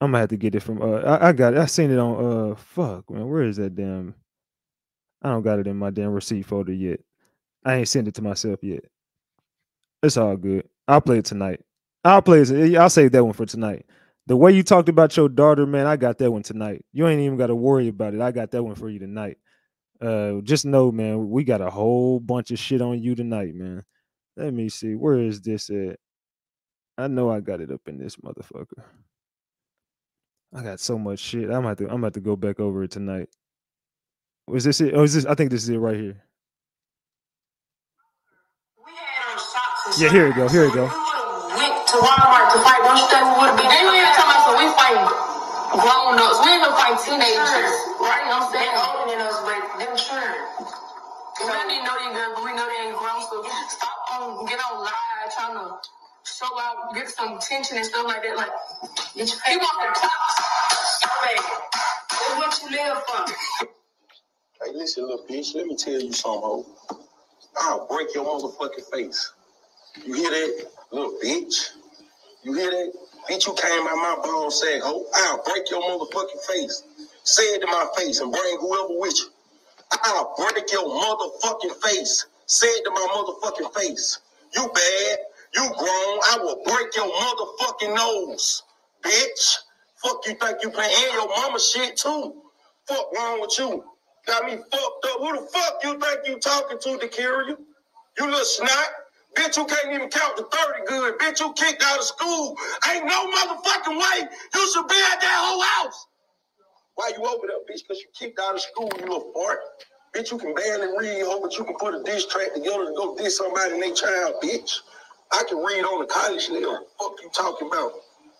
I'm gonna have to get it from uh I, I got it. I seen it on uh fuck man. Where is that damn I don't got it in my damn receipt folder yet. I ain't sent it to myself yet. It's all good. I'll play it tonight. I'll play it. I'll save that one for tonight. The way you talked about your daughter, man, I got that one tonight. You ain't even got to worry about it. I got that one for you tonight. Uh, just know, man, we got a whole bunch of shit on you tonight, man. Let me see. Where is this at? I know I got it up in this motherfucker. I got so much shit. I'm have to. I'm about to go back over it tonight. Was this it? Oh, is this? I think this is it right here. Yeah, here we go. Here we go. went to Walmart to fight one straight, we would have been. They ain't talking about so we fight grown ups. We ain't gonna fight teenagers. Right? You know what I'm saying? Older than us, but them sure. We don't even know these girls, but we know they ain't grown. So stop on, get on live, trying to show out, get some attention and stuff like that. Like, get you want the top. Stop it. That's what you live for. Hey, listen, little bitch, let me tell you something, ho. I'll break your motherfucking face. You hear that, little bitch? You hear that? Bitch, you came out my ball sack, ho. I'll break your motherfucking face. Say it to my face and bring whoever with you. I'll break your motherfucking face. Say it to my motherfucking face. You bad. You grown. I will break your motherfucking nose, bitch. Fuck you think you playing and your mama shit too. Fuck wrong with you? Got me fucked up. Who the fuck you think you talking to, Dakira? You You little snot. Bitch, you can't even count to 30 good. Bitch, you kicked out of school. Ain't no motherfucking way you should be at that whole house. Why you over there, bitch? Because you kicked out of school, you little fart. Bitch, you can barely read, ho, but you can put a diss track together to go diss somebody and they child, bitch. I can read on the college level. Fuck you talking about?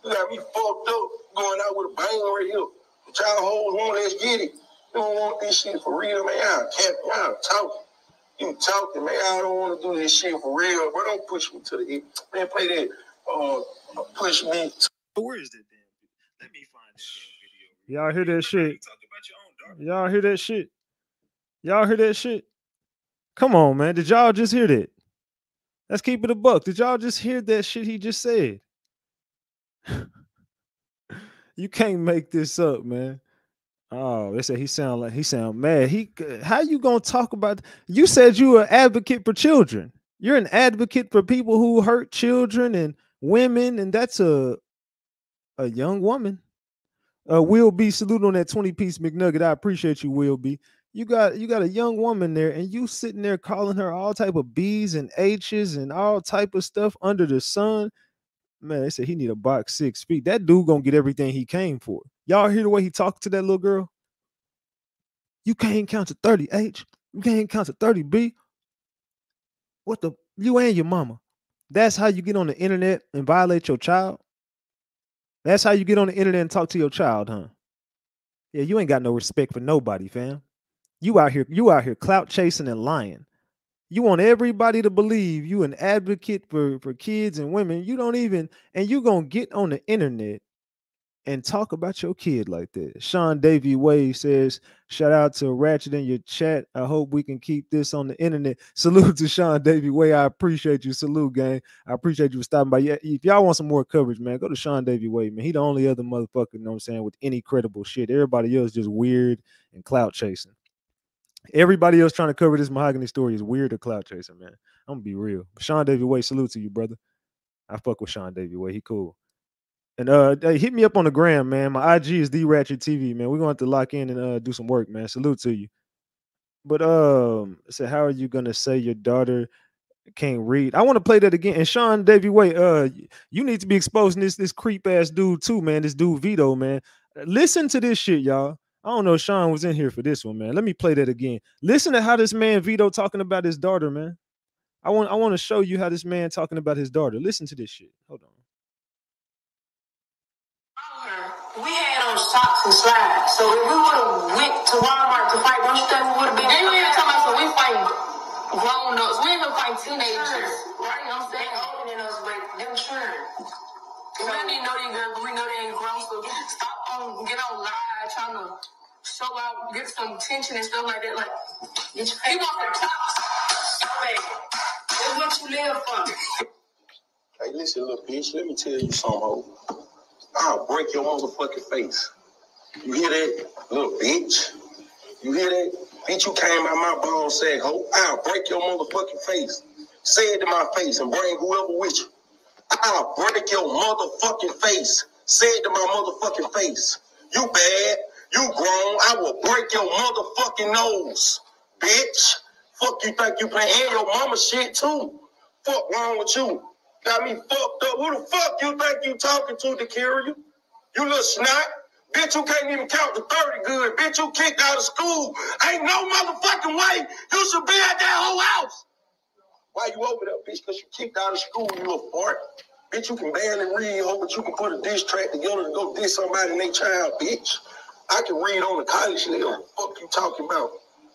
You got me fucked up going out with a bang right here. The child hoes want, let's get it. You don't want this shit for real, man. Y'all can't, y'all talking. You talking, man. I don't want to do this shit for real. But don't push me to the end. Man, play that. Uh, push me. To- Where is that damn? Let me find that damn video. Y'all hear that shit? Y'all hear that shit? Y'all hear that shit? Come on, man. Did y'all just hear that? Let's keep it a buck. Did y'all just hear that shit he just said? you can't make this up, man. Oh, they said he sound like he sound mad. He how you gonna talk about you said you were an advocate for children. You're an advocate for people who hurt children and women, and that's a a young woman. Uh Will be salute on that 20 piece McNugget. I appreciate you, Will be. You got you got a young woman there, and you sitting there calling her all type of B's and H's and all type of stuff under the sun. Man, they said he need a box six feet. That dude gonna get everything he came for. Y'all hear the way he talked to that little girl? You can't count to 30 H. You can't count to 30 B. What the you and your mama? That's how you get on the internet and violate your child. That's how you get on the internet and talk to your child, huh? Yeah, you ain't got no respect for nobody, fam. You out here, you out here clout chasing and lying. You want everybody to believe you an advocate for for kids and women. You don't even, and you gonna get on the internet and talk about your kid like that. Sean Davy Way says, shout out to Ratchet in your chat. I hope we can keep this on the internet. Salute to Sean Davy Way. I appreciate you. Salute, gang. I appreciate you for stopping by. Yeah, if y'all want some more coverage, man, go to Sean Davy Way, man. He the only other motherfucker, you know what I'm saying, with any credible shit. Everybody else just weird and clout chasing. Everybody else trying to cover this mahogany story is weird or clout chasing, man. I'm gonna be real. Sean Davy Way, salute to you, brother. I fuck with Sean Davy Way. He cool. And uh hey, hit me up on the gram, man. My IG is the Ratchet TV, man. We're gonna have to lock in and uh do some work, man. Salute to you. But um, so how are you gonna say your daughter can't read? I want to play that again. And Sean Davy Way, uh, you need to be exposing this this creep ass dude too, man. This dude Vito, man. Listen to this shit, y'all. I don't know Sean was in here for this one, man. Let me play that again. Listen to how this man Vito talking about his daughter, man. I want I want to show you how this man talking about his daughter. Listen to this shit. Hold on. We had on socks and slides. So if we would have went to Walmart to fight, don't you think we would have been? They ain't talking about so we fight grown ups. We ain't gonna fight teenagers. Right? You know what I'm saying? Older than us, but them children. We don't even know these girls, but we know they ain't grown. So stop on, get on live, trying to show out, get some attention and stuff like that. Like, he want the tops. Hey, that's what you live for. Hey, listen, little bitch, let me tell you something, ho. I'll break your motherfucking face. You hear that, little bitch? You hear that? Bitch, you came out my ball said, ho. I'll break your motherfucking face. Say it to my face and bring whoever with you. I'll break your motherfucking face. Say it to my motherfucking face. You bad. You grown. I will break your motherfucking nose, bitch. Fuck you think you playing and your mama shit too. Fuck wrong with you? Got me fucked up. Who the fuck you think you talking to, Dakira? You You little snot. Bitch, you can't even count to 30 good. Bitch, you kicked out of school. Ain't no motherfucking way you should be at that whole house. Why you over there, bitch? Because you kicked out of school, you a fart. Bitch, you can barely read, but you can put a diss track together to go diss somebody and they child, bitch. I can read on the college level. Fuck you talking about?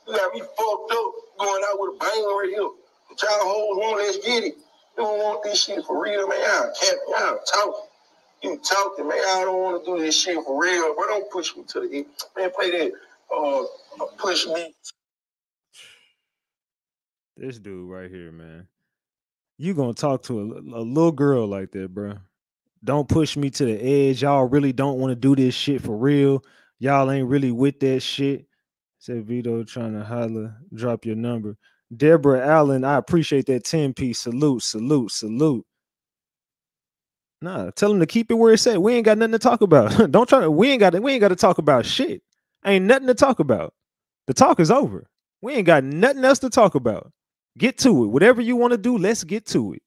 You got me fucked up going out with a bang right here. The hoes want, let's get it. You don't want this shit for real, man. Y'all can't, y'all talking. You talking, man. I don't want to do this shit for real, but don't push me to the end. Man, play that. Uh, push me. This dude right here, man. You gonna talk to a, a little girl like that, bro? Don't push me to the edge. Y'all really don't want to do this shit for real. Y'all ain't really with that shit. Said Vito trying to holler, drop your number. Deborah Allen, I appreciate that 10 piece. Salute, salute, salute. Nah, tell him to keep it where it's at. We ain't got nothing to talk about. Don't try to. We ain't got. We ain't got to talk about shit. Ain't nothing to talk about. The talk is over. We ain't got nothing else to talk about. Get to it. Whatever you want to do, let's get to it.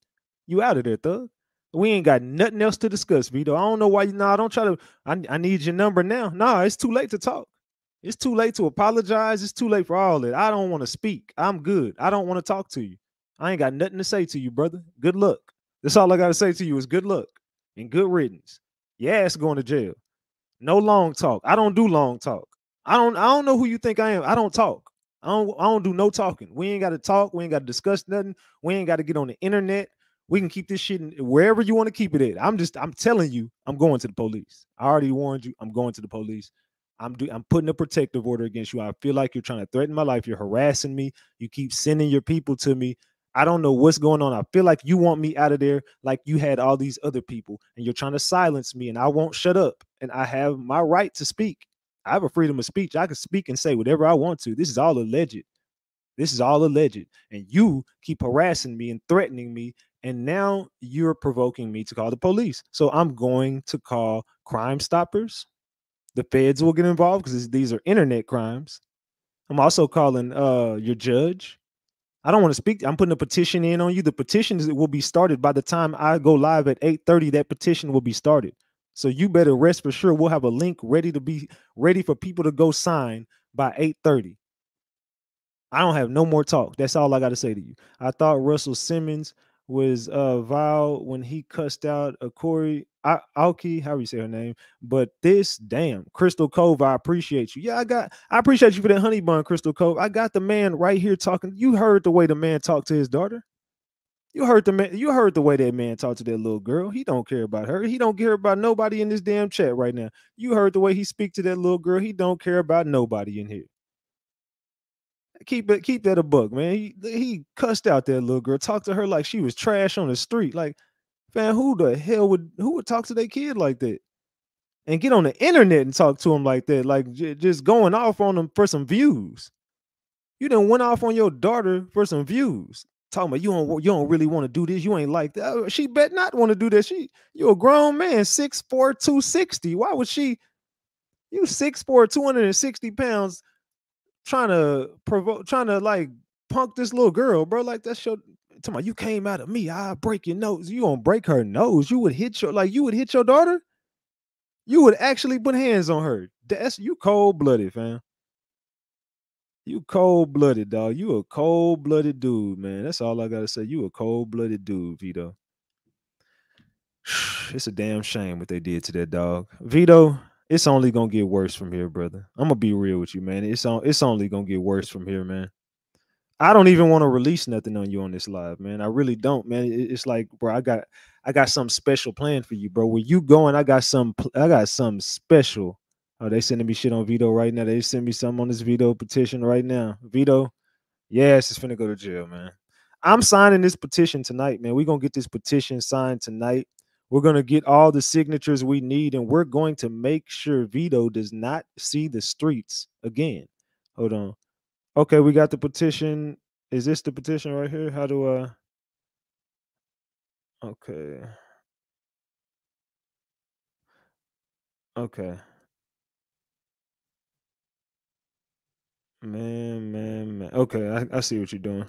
You out of there, thug. We ain't got nothing else to discuss, Vito. I don't know why you. Nah, I don't try to. I, I need your number now. Nah, it's too late to talk. It's too late to apologize. It's too late for all that. I don't want to speak. I'm good. I don't want to talk to you. I ain't got nothing to say to you, brother. Good luck. That's all I got to say to you is good luck and good riddance. Your ass going to jail. No long talk. I don't do long talk. I don't. I don't know who you think I am. I don't talk. I don't. I don't do no talking. We ain't got to talk. We ain't got to discuss nothing. We ain't got to get on the internet. We can keep this shit in, wherever you want to keep it at. I'm just. I'm telling you. I'm going to the police. I already warned you. I'm going to the police. I'm do, I'm putting a protective order against you. I feel like you're trying to threaten my life. You're harassing me. You keep sending your people to me. I don't know what's going on. I feel like you want me out of there like you had all these other people and you're trying to silence me and I won't shut up and I have my right to speak. I have a freedom of speech. I can speak and say whatever I want to. This is all alleged. This is all alleged. And you keep harassing me and threatening me and now you're provoking me to call the police. So I'm going to call Crime Stoppers the feds will get involved because these are internet crimes. I'm also calling uh your judge. I don't want to speak. I'm putting a petition in on you. The petition will be started by the time I go live at 8:30. That petition will be started. So you better rest for sure. We'll have a link ready to be ready for people to go sign by 8:30. I don't have no more talk. That's all I got to say to you. I thought Russell Simmons was uh vile when he cussed out a Corey Alki, how you say her name? But this damn Crystal Cove, I appreciate you. Yeah, I got I appreciate you for that honey bun, Crystal Cove. I got the man right here talking. You heard the way the man talked to his daughter. You heard the man, you heard the way that man talked to that little girl. He don't care about her. He don't care about nobody in this damn chat right now. You heard the way he speak to that little girl. He don't care about nobody in here keep it keep that a book, man. He, he cussed out that little girl, talked to her like she was trash on the street. Like, man, who the hell would who would talk to their kid like that? And get on the internet and talk to him like that, like j- just going off on them for some views. You done went off on your daughter for some views. Talking about you don't you don't really want to do this. You ain't like that. Uh, she bet not want to do that. She you a grown man, 6'4, 260. Why would she? You 6'4, 260 pounds trying to provoke, trying to like punk this little girl, bro. Like that's your talking about you came out of me. I break your nose. You gonna break her nose. You would hit your like you would hit your daughter. You would actually put hands on her. That's you cold blooded, fam. You cold blooded, dog. You a cold blooded dude, man. That's all I gotta say. You a cold blooded dude, Vito. It's a damn shame what they did to that dog, Vito it's only gonna get worse from here, brother. I'm gonna be real with you, man. It's on. It's only gonna get worse from here, man. I don't even want to release nothing on you on this live, man. I really don't, man. It's like, bro, I got, I got something special planned for you, bro. Where you going? I got some, I got something special. Oh, they sending me shit on Vito right now. They send me something on this Vito petition right now. Vito, yes, it's finna go to jail, man. I'm signing this petition tonight, man. We're gonna get this petition signed tonight. We're going to get all the signatures we need, and we're going to make sure Vito does not see the streets again. Hold on. Okay, we got the petition. Is this the petition right here? How do I? Okay. Okay. Man, man, man. Okay, I, I see what you're doing.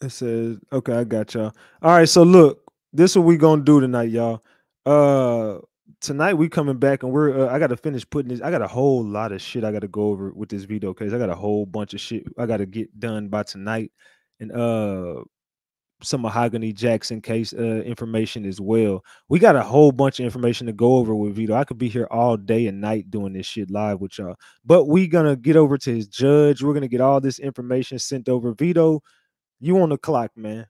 It says, okay, I got y'all. All right, so look, this is what we gonna do tonight, y'all. Uh tonight we coming back and we're uh, I gotta finish putting this. I got a whole lot of shit I gotta go over with this Vito case. I got a whole bunch of shit I gotta get done by tonight. And uh some Mahogany Jackson case uh, information as well. We got a whole bunch of information to go over with Vito. I could be here all day and night doing this shit live with y'all. But we gonna get over to his judge. We're gonna get all this information sent over. Vito, you on the clock, man.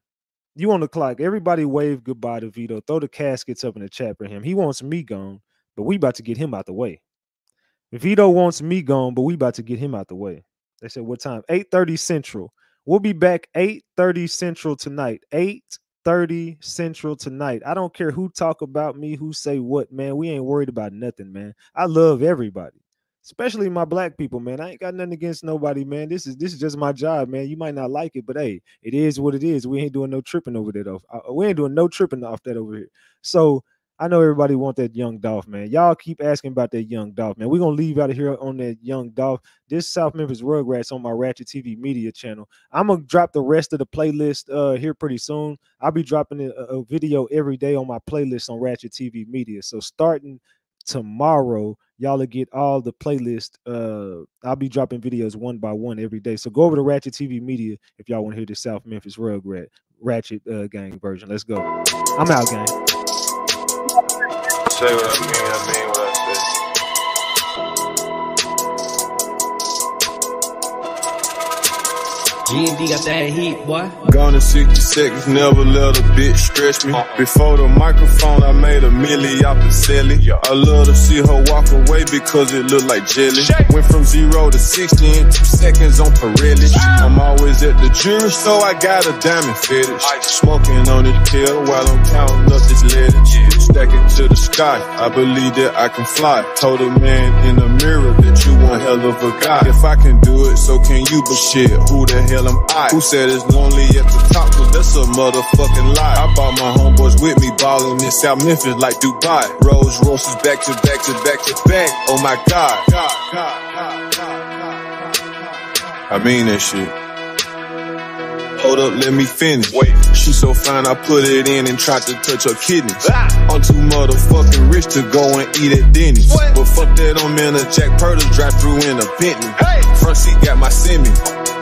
You on the clock. Everybody wave goodbye to Vito. Throw the caskets up in the chat for him. He wants me gone, but we about to get him out the way. Vito wants me gone, but we about to get him out the way. They said what time? 8:30 Central. We'll be back 8:30 Central tonight. 8:30 Central tonight. I don't care who talk about me, who say what, man. We ain't worried about nothing, man. I love everybody, especially my black people, man. I ain't got nothing against nobody, man. This is this is just my job, man. You might not like it, but hey, it is what it is. We ain't doing no tripping over there though. Uh, We ain't doing no tripping off that over here. So I know everybody want that young Dolph, man. Y'all keep asking about that young Dolph, man. We're gonna leave out of here on that young Dolph. This South Memphis Rugrats on my Ratchet TV media channel. I'm gonna drop the rest of the playlist uh here pretty soon. I'll be dropping a, a video every day on my playlist on Ratchet TV Media. So starting tomorrow, y'all will get all the playlist. Uh I'll be dropping videos one by one every day. So go over to Ratchet TV Media if y'all want to hear the South Memphis Rugrat Ratchet uh, gang version. Let's go. I'm out, gang. Say what I mean, I mean what G&D got that heat, boy. Gone in 60 seconds, never let a bitch stretch me. Before the microphone, I made a milli off the celly. I love to see her walk away because it look like jelly. Went from zero to 60 in two seconds on Pirelli. I'm always at the jewelry so I got a diamond fetish. Smoking on this pill while I'm counting up this lettuce. Stack it to the sky, I believe that I can fly. Told a man in the mirror that you one hell of a guy. If I can do it, so can you, but shit, who the hell am I? Who said it's lonely at the top? Cause that's a motherfucking lie. I brought my homeboys with me, ballin' in South Memphis like Dubai. Rolls Royces back to back to back to back. Oh my god. I mean that shit. Hold up, let me finish. Wait, she so fine, I put it in and tried to touch her kidneys. Ah. I'm too motherfucking rich to go and eat at Denny's. But fuck that, I'm in a Jack Purdy drive through in a Bentley. Front seat got my semi.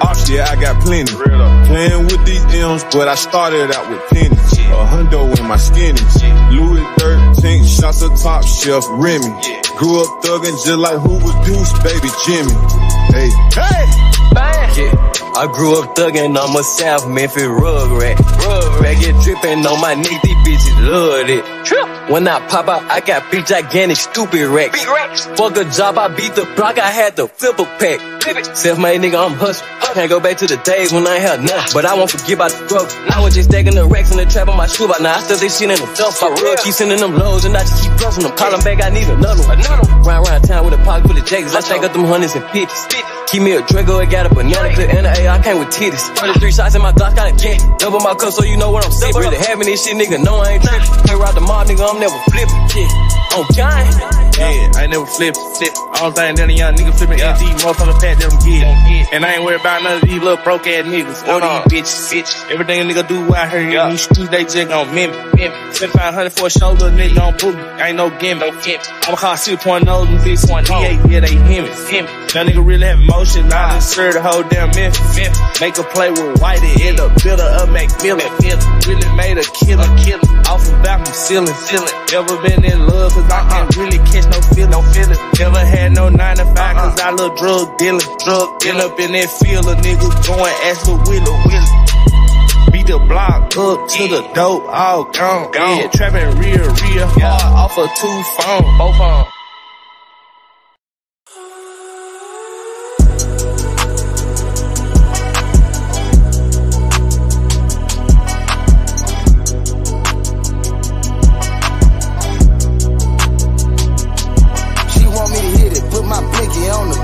Off, yeah, I got plenty. Playing with these M's, but I started out with pennies. A hundo in my skinnies. Louis 13, shots of top shelf Remy. Grew up thugging just like who was Deuce, baby Jimmy. Hey, hey! Yeah, I grew up thuggin', I'm a South Memphis rugrat. Rugrat get drippin' on my neck, these bitches love it. When I pop out, I got big gigantic stupid racks. Fuck a job, I beat the block, I had to flip a pack. Self-made nigga, I'm hustling. Can't go back to the days when I ain't had nothing. But I won't forget about the struggle. I was just stacking the racks in the trap on my shoe, but now I stuff this shit in the dump. I real keep sending them lows and I just keep bluffing them. Call them back, I need another one. Ride around town with a pocket full of jackets. I stack up them hundreds and fifties. Keep me a Draco, it got a banana clip and a AR came with titties. 23 shots in my Glock, got a jet. Double my cup so you know what I'm saying. Really having this shit, nigga, no I ain't tripping. Can't ride the mob, nigga, I'm never flipping. Yeah, on giant. Yeah, I ain't never flip, flip. All thing that a young nigga flipping yeah. NG, motherfucker pat them get. And I ain't worried about none of these little broke ass niggas. Or these bitches, bitch. Everything a nigga do out here in these streets, they just gon' mimic. 7500 for a show, little nigga on boogie. Ain't no gimmick. I'ma call 6.0, them bitch. DA, oh. yeah, they him. That nigga really have emotion. I done served the whole damn Memphis. Make a play with Whitey in the builder of Macmillan. Really made a killer, killer. Off back from ceiling, ceiling. Never been in love, cause I uh-uh. can't really catch no feeling, no feeling. Never had no 9 to 5, uh-uh. cause I love drug dealing. Drug dealing up in that field, a nigga going ask for Willow, Willow. Beat the block up to the dope, all gone. gone. Yeah, trapping real, real hard off of two phones, both phones.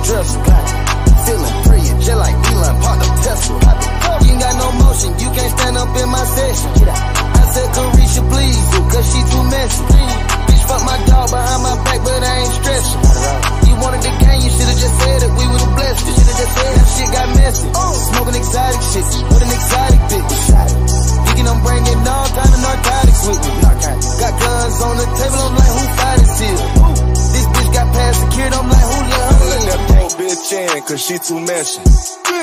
On the dresser. Feeling free, just like Elon, park the Tesla. You ain't got no motion, you can't stand up in my session. I said, Carisha, please, cause she too messy. Bitch, fuck my dog behind my back, but I ain't stressing. You wanted the game, you should've just said it, we would've blessed it. Should've just said that shit got messy. Smoking exotic shit, with an exotic bitch. Thinking I'm bringing all kind of narcotics with me. Got guns on the table, I'm like, who fight is here? This bitch got past secured, I'm like, who let her Let in? that broke bitch in, cause she too messy.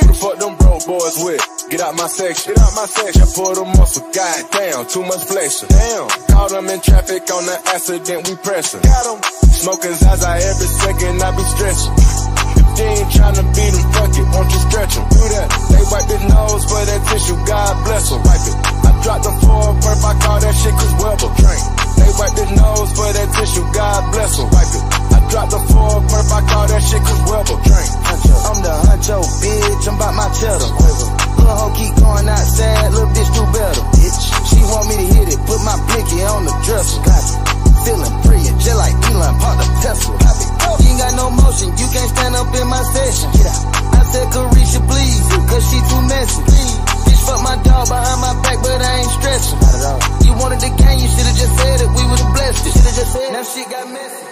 The fuck them broke boys with? Get out my section. Get out my section. Pull the muscle. God damn, too much flexion. Damn. Caught them in traffic on the accident, we pressing. Got them. Smoking Zaza every second, I be stretching. If they ain't tryna beat them, fuck it, won't you stretch them? Do that. They wipe their nose for that tissue, God bless them. Wipe it. I dropped the four perp, I call that shit Chris Webber. Drink. They wipe their nose for that tissue, God bless them. Wipe it. Drop the four perp, I call that shit Chris Webber. Drink, huncho. I'm the huncho, bitch. I'm about my cheddar. Little hoe keep going outside, little bitch do better. Bitch, she want me to hit it, put my blicky on the dresser. Got you Feeling free and just like Elon, pop the Tesla. Pop it. You ain't got no motion, you can't stand up in my session. Get out. I said, Carisha, please, cause she too messy. Please. Bitch, fuck my dog behind my back, but I ain't stressing. Not at all. You wanted the gain, you should've just said it, we would've blessed it. Should've just said it. Now shit got messy.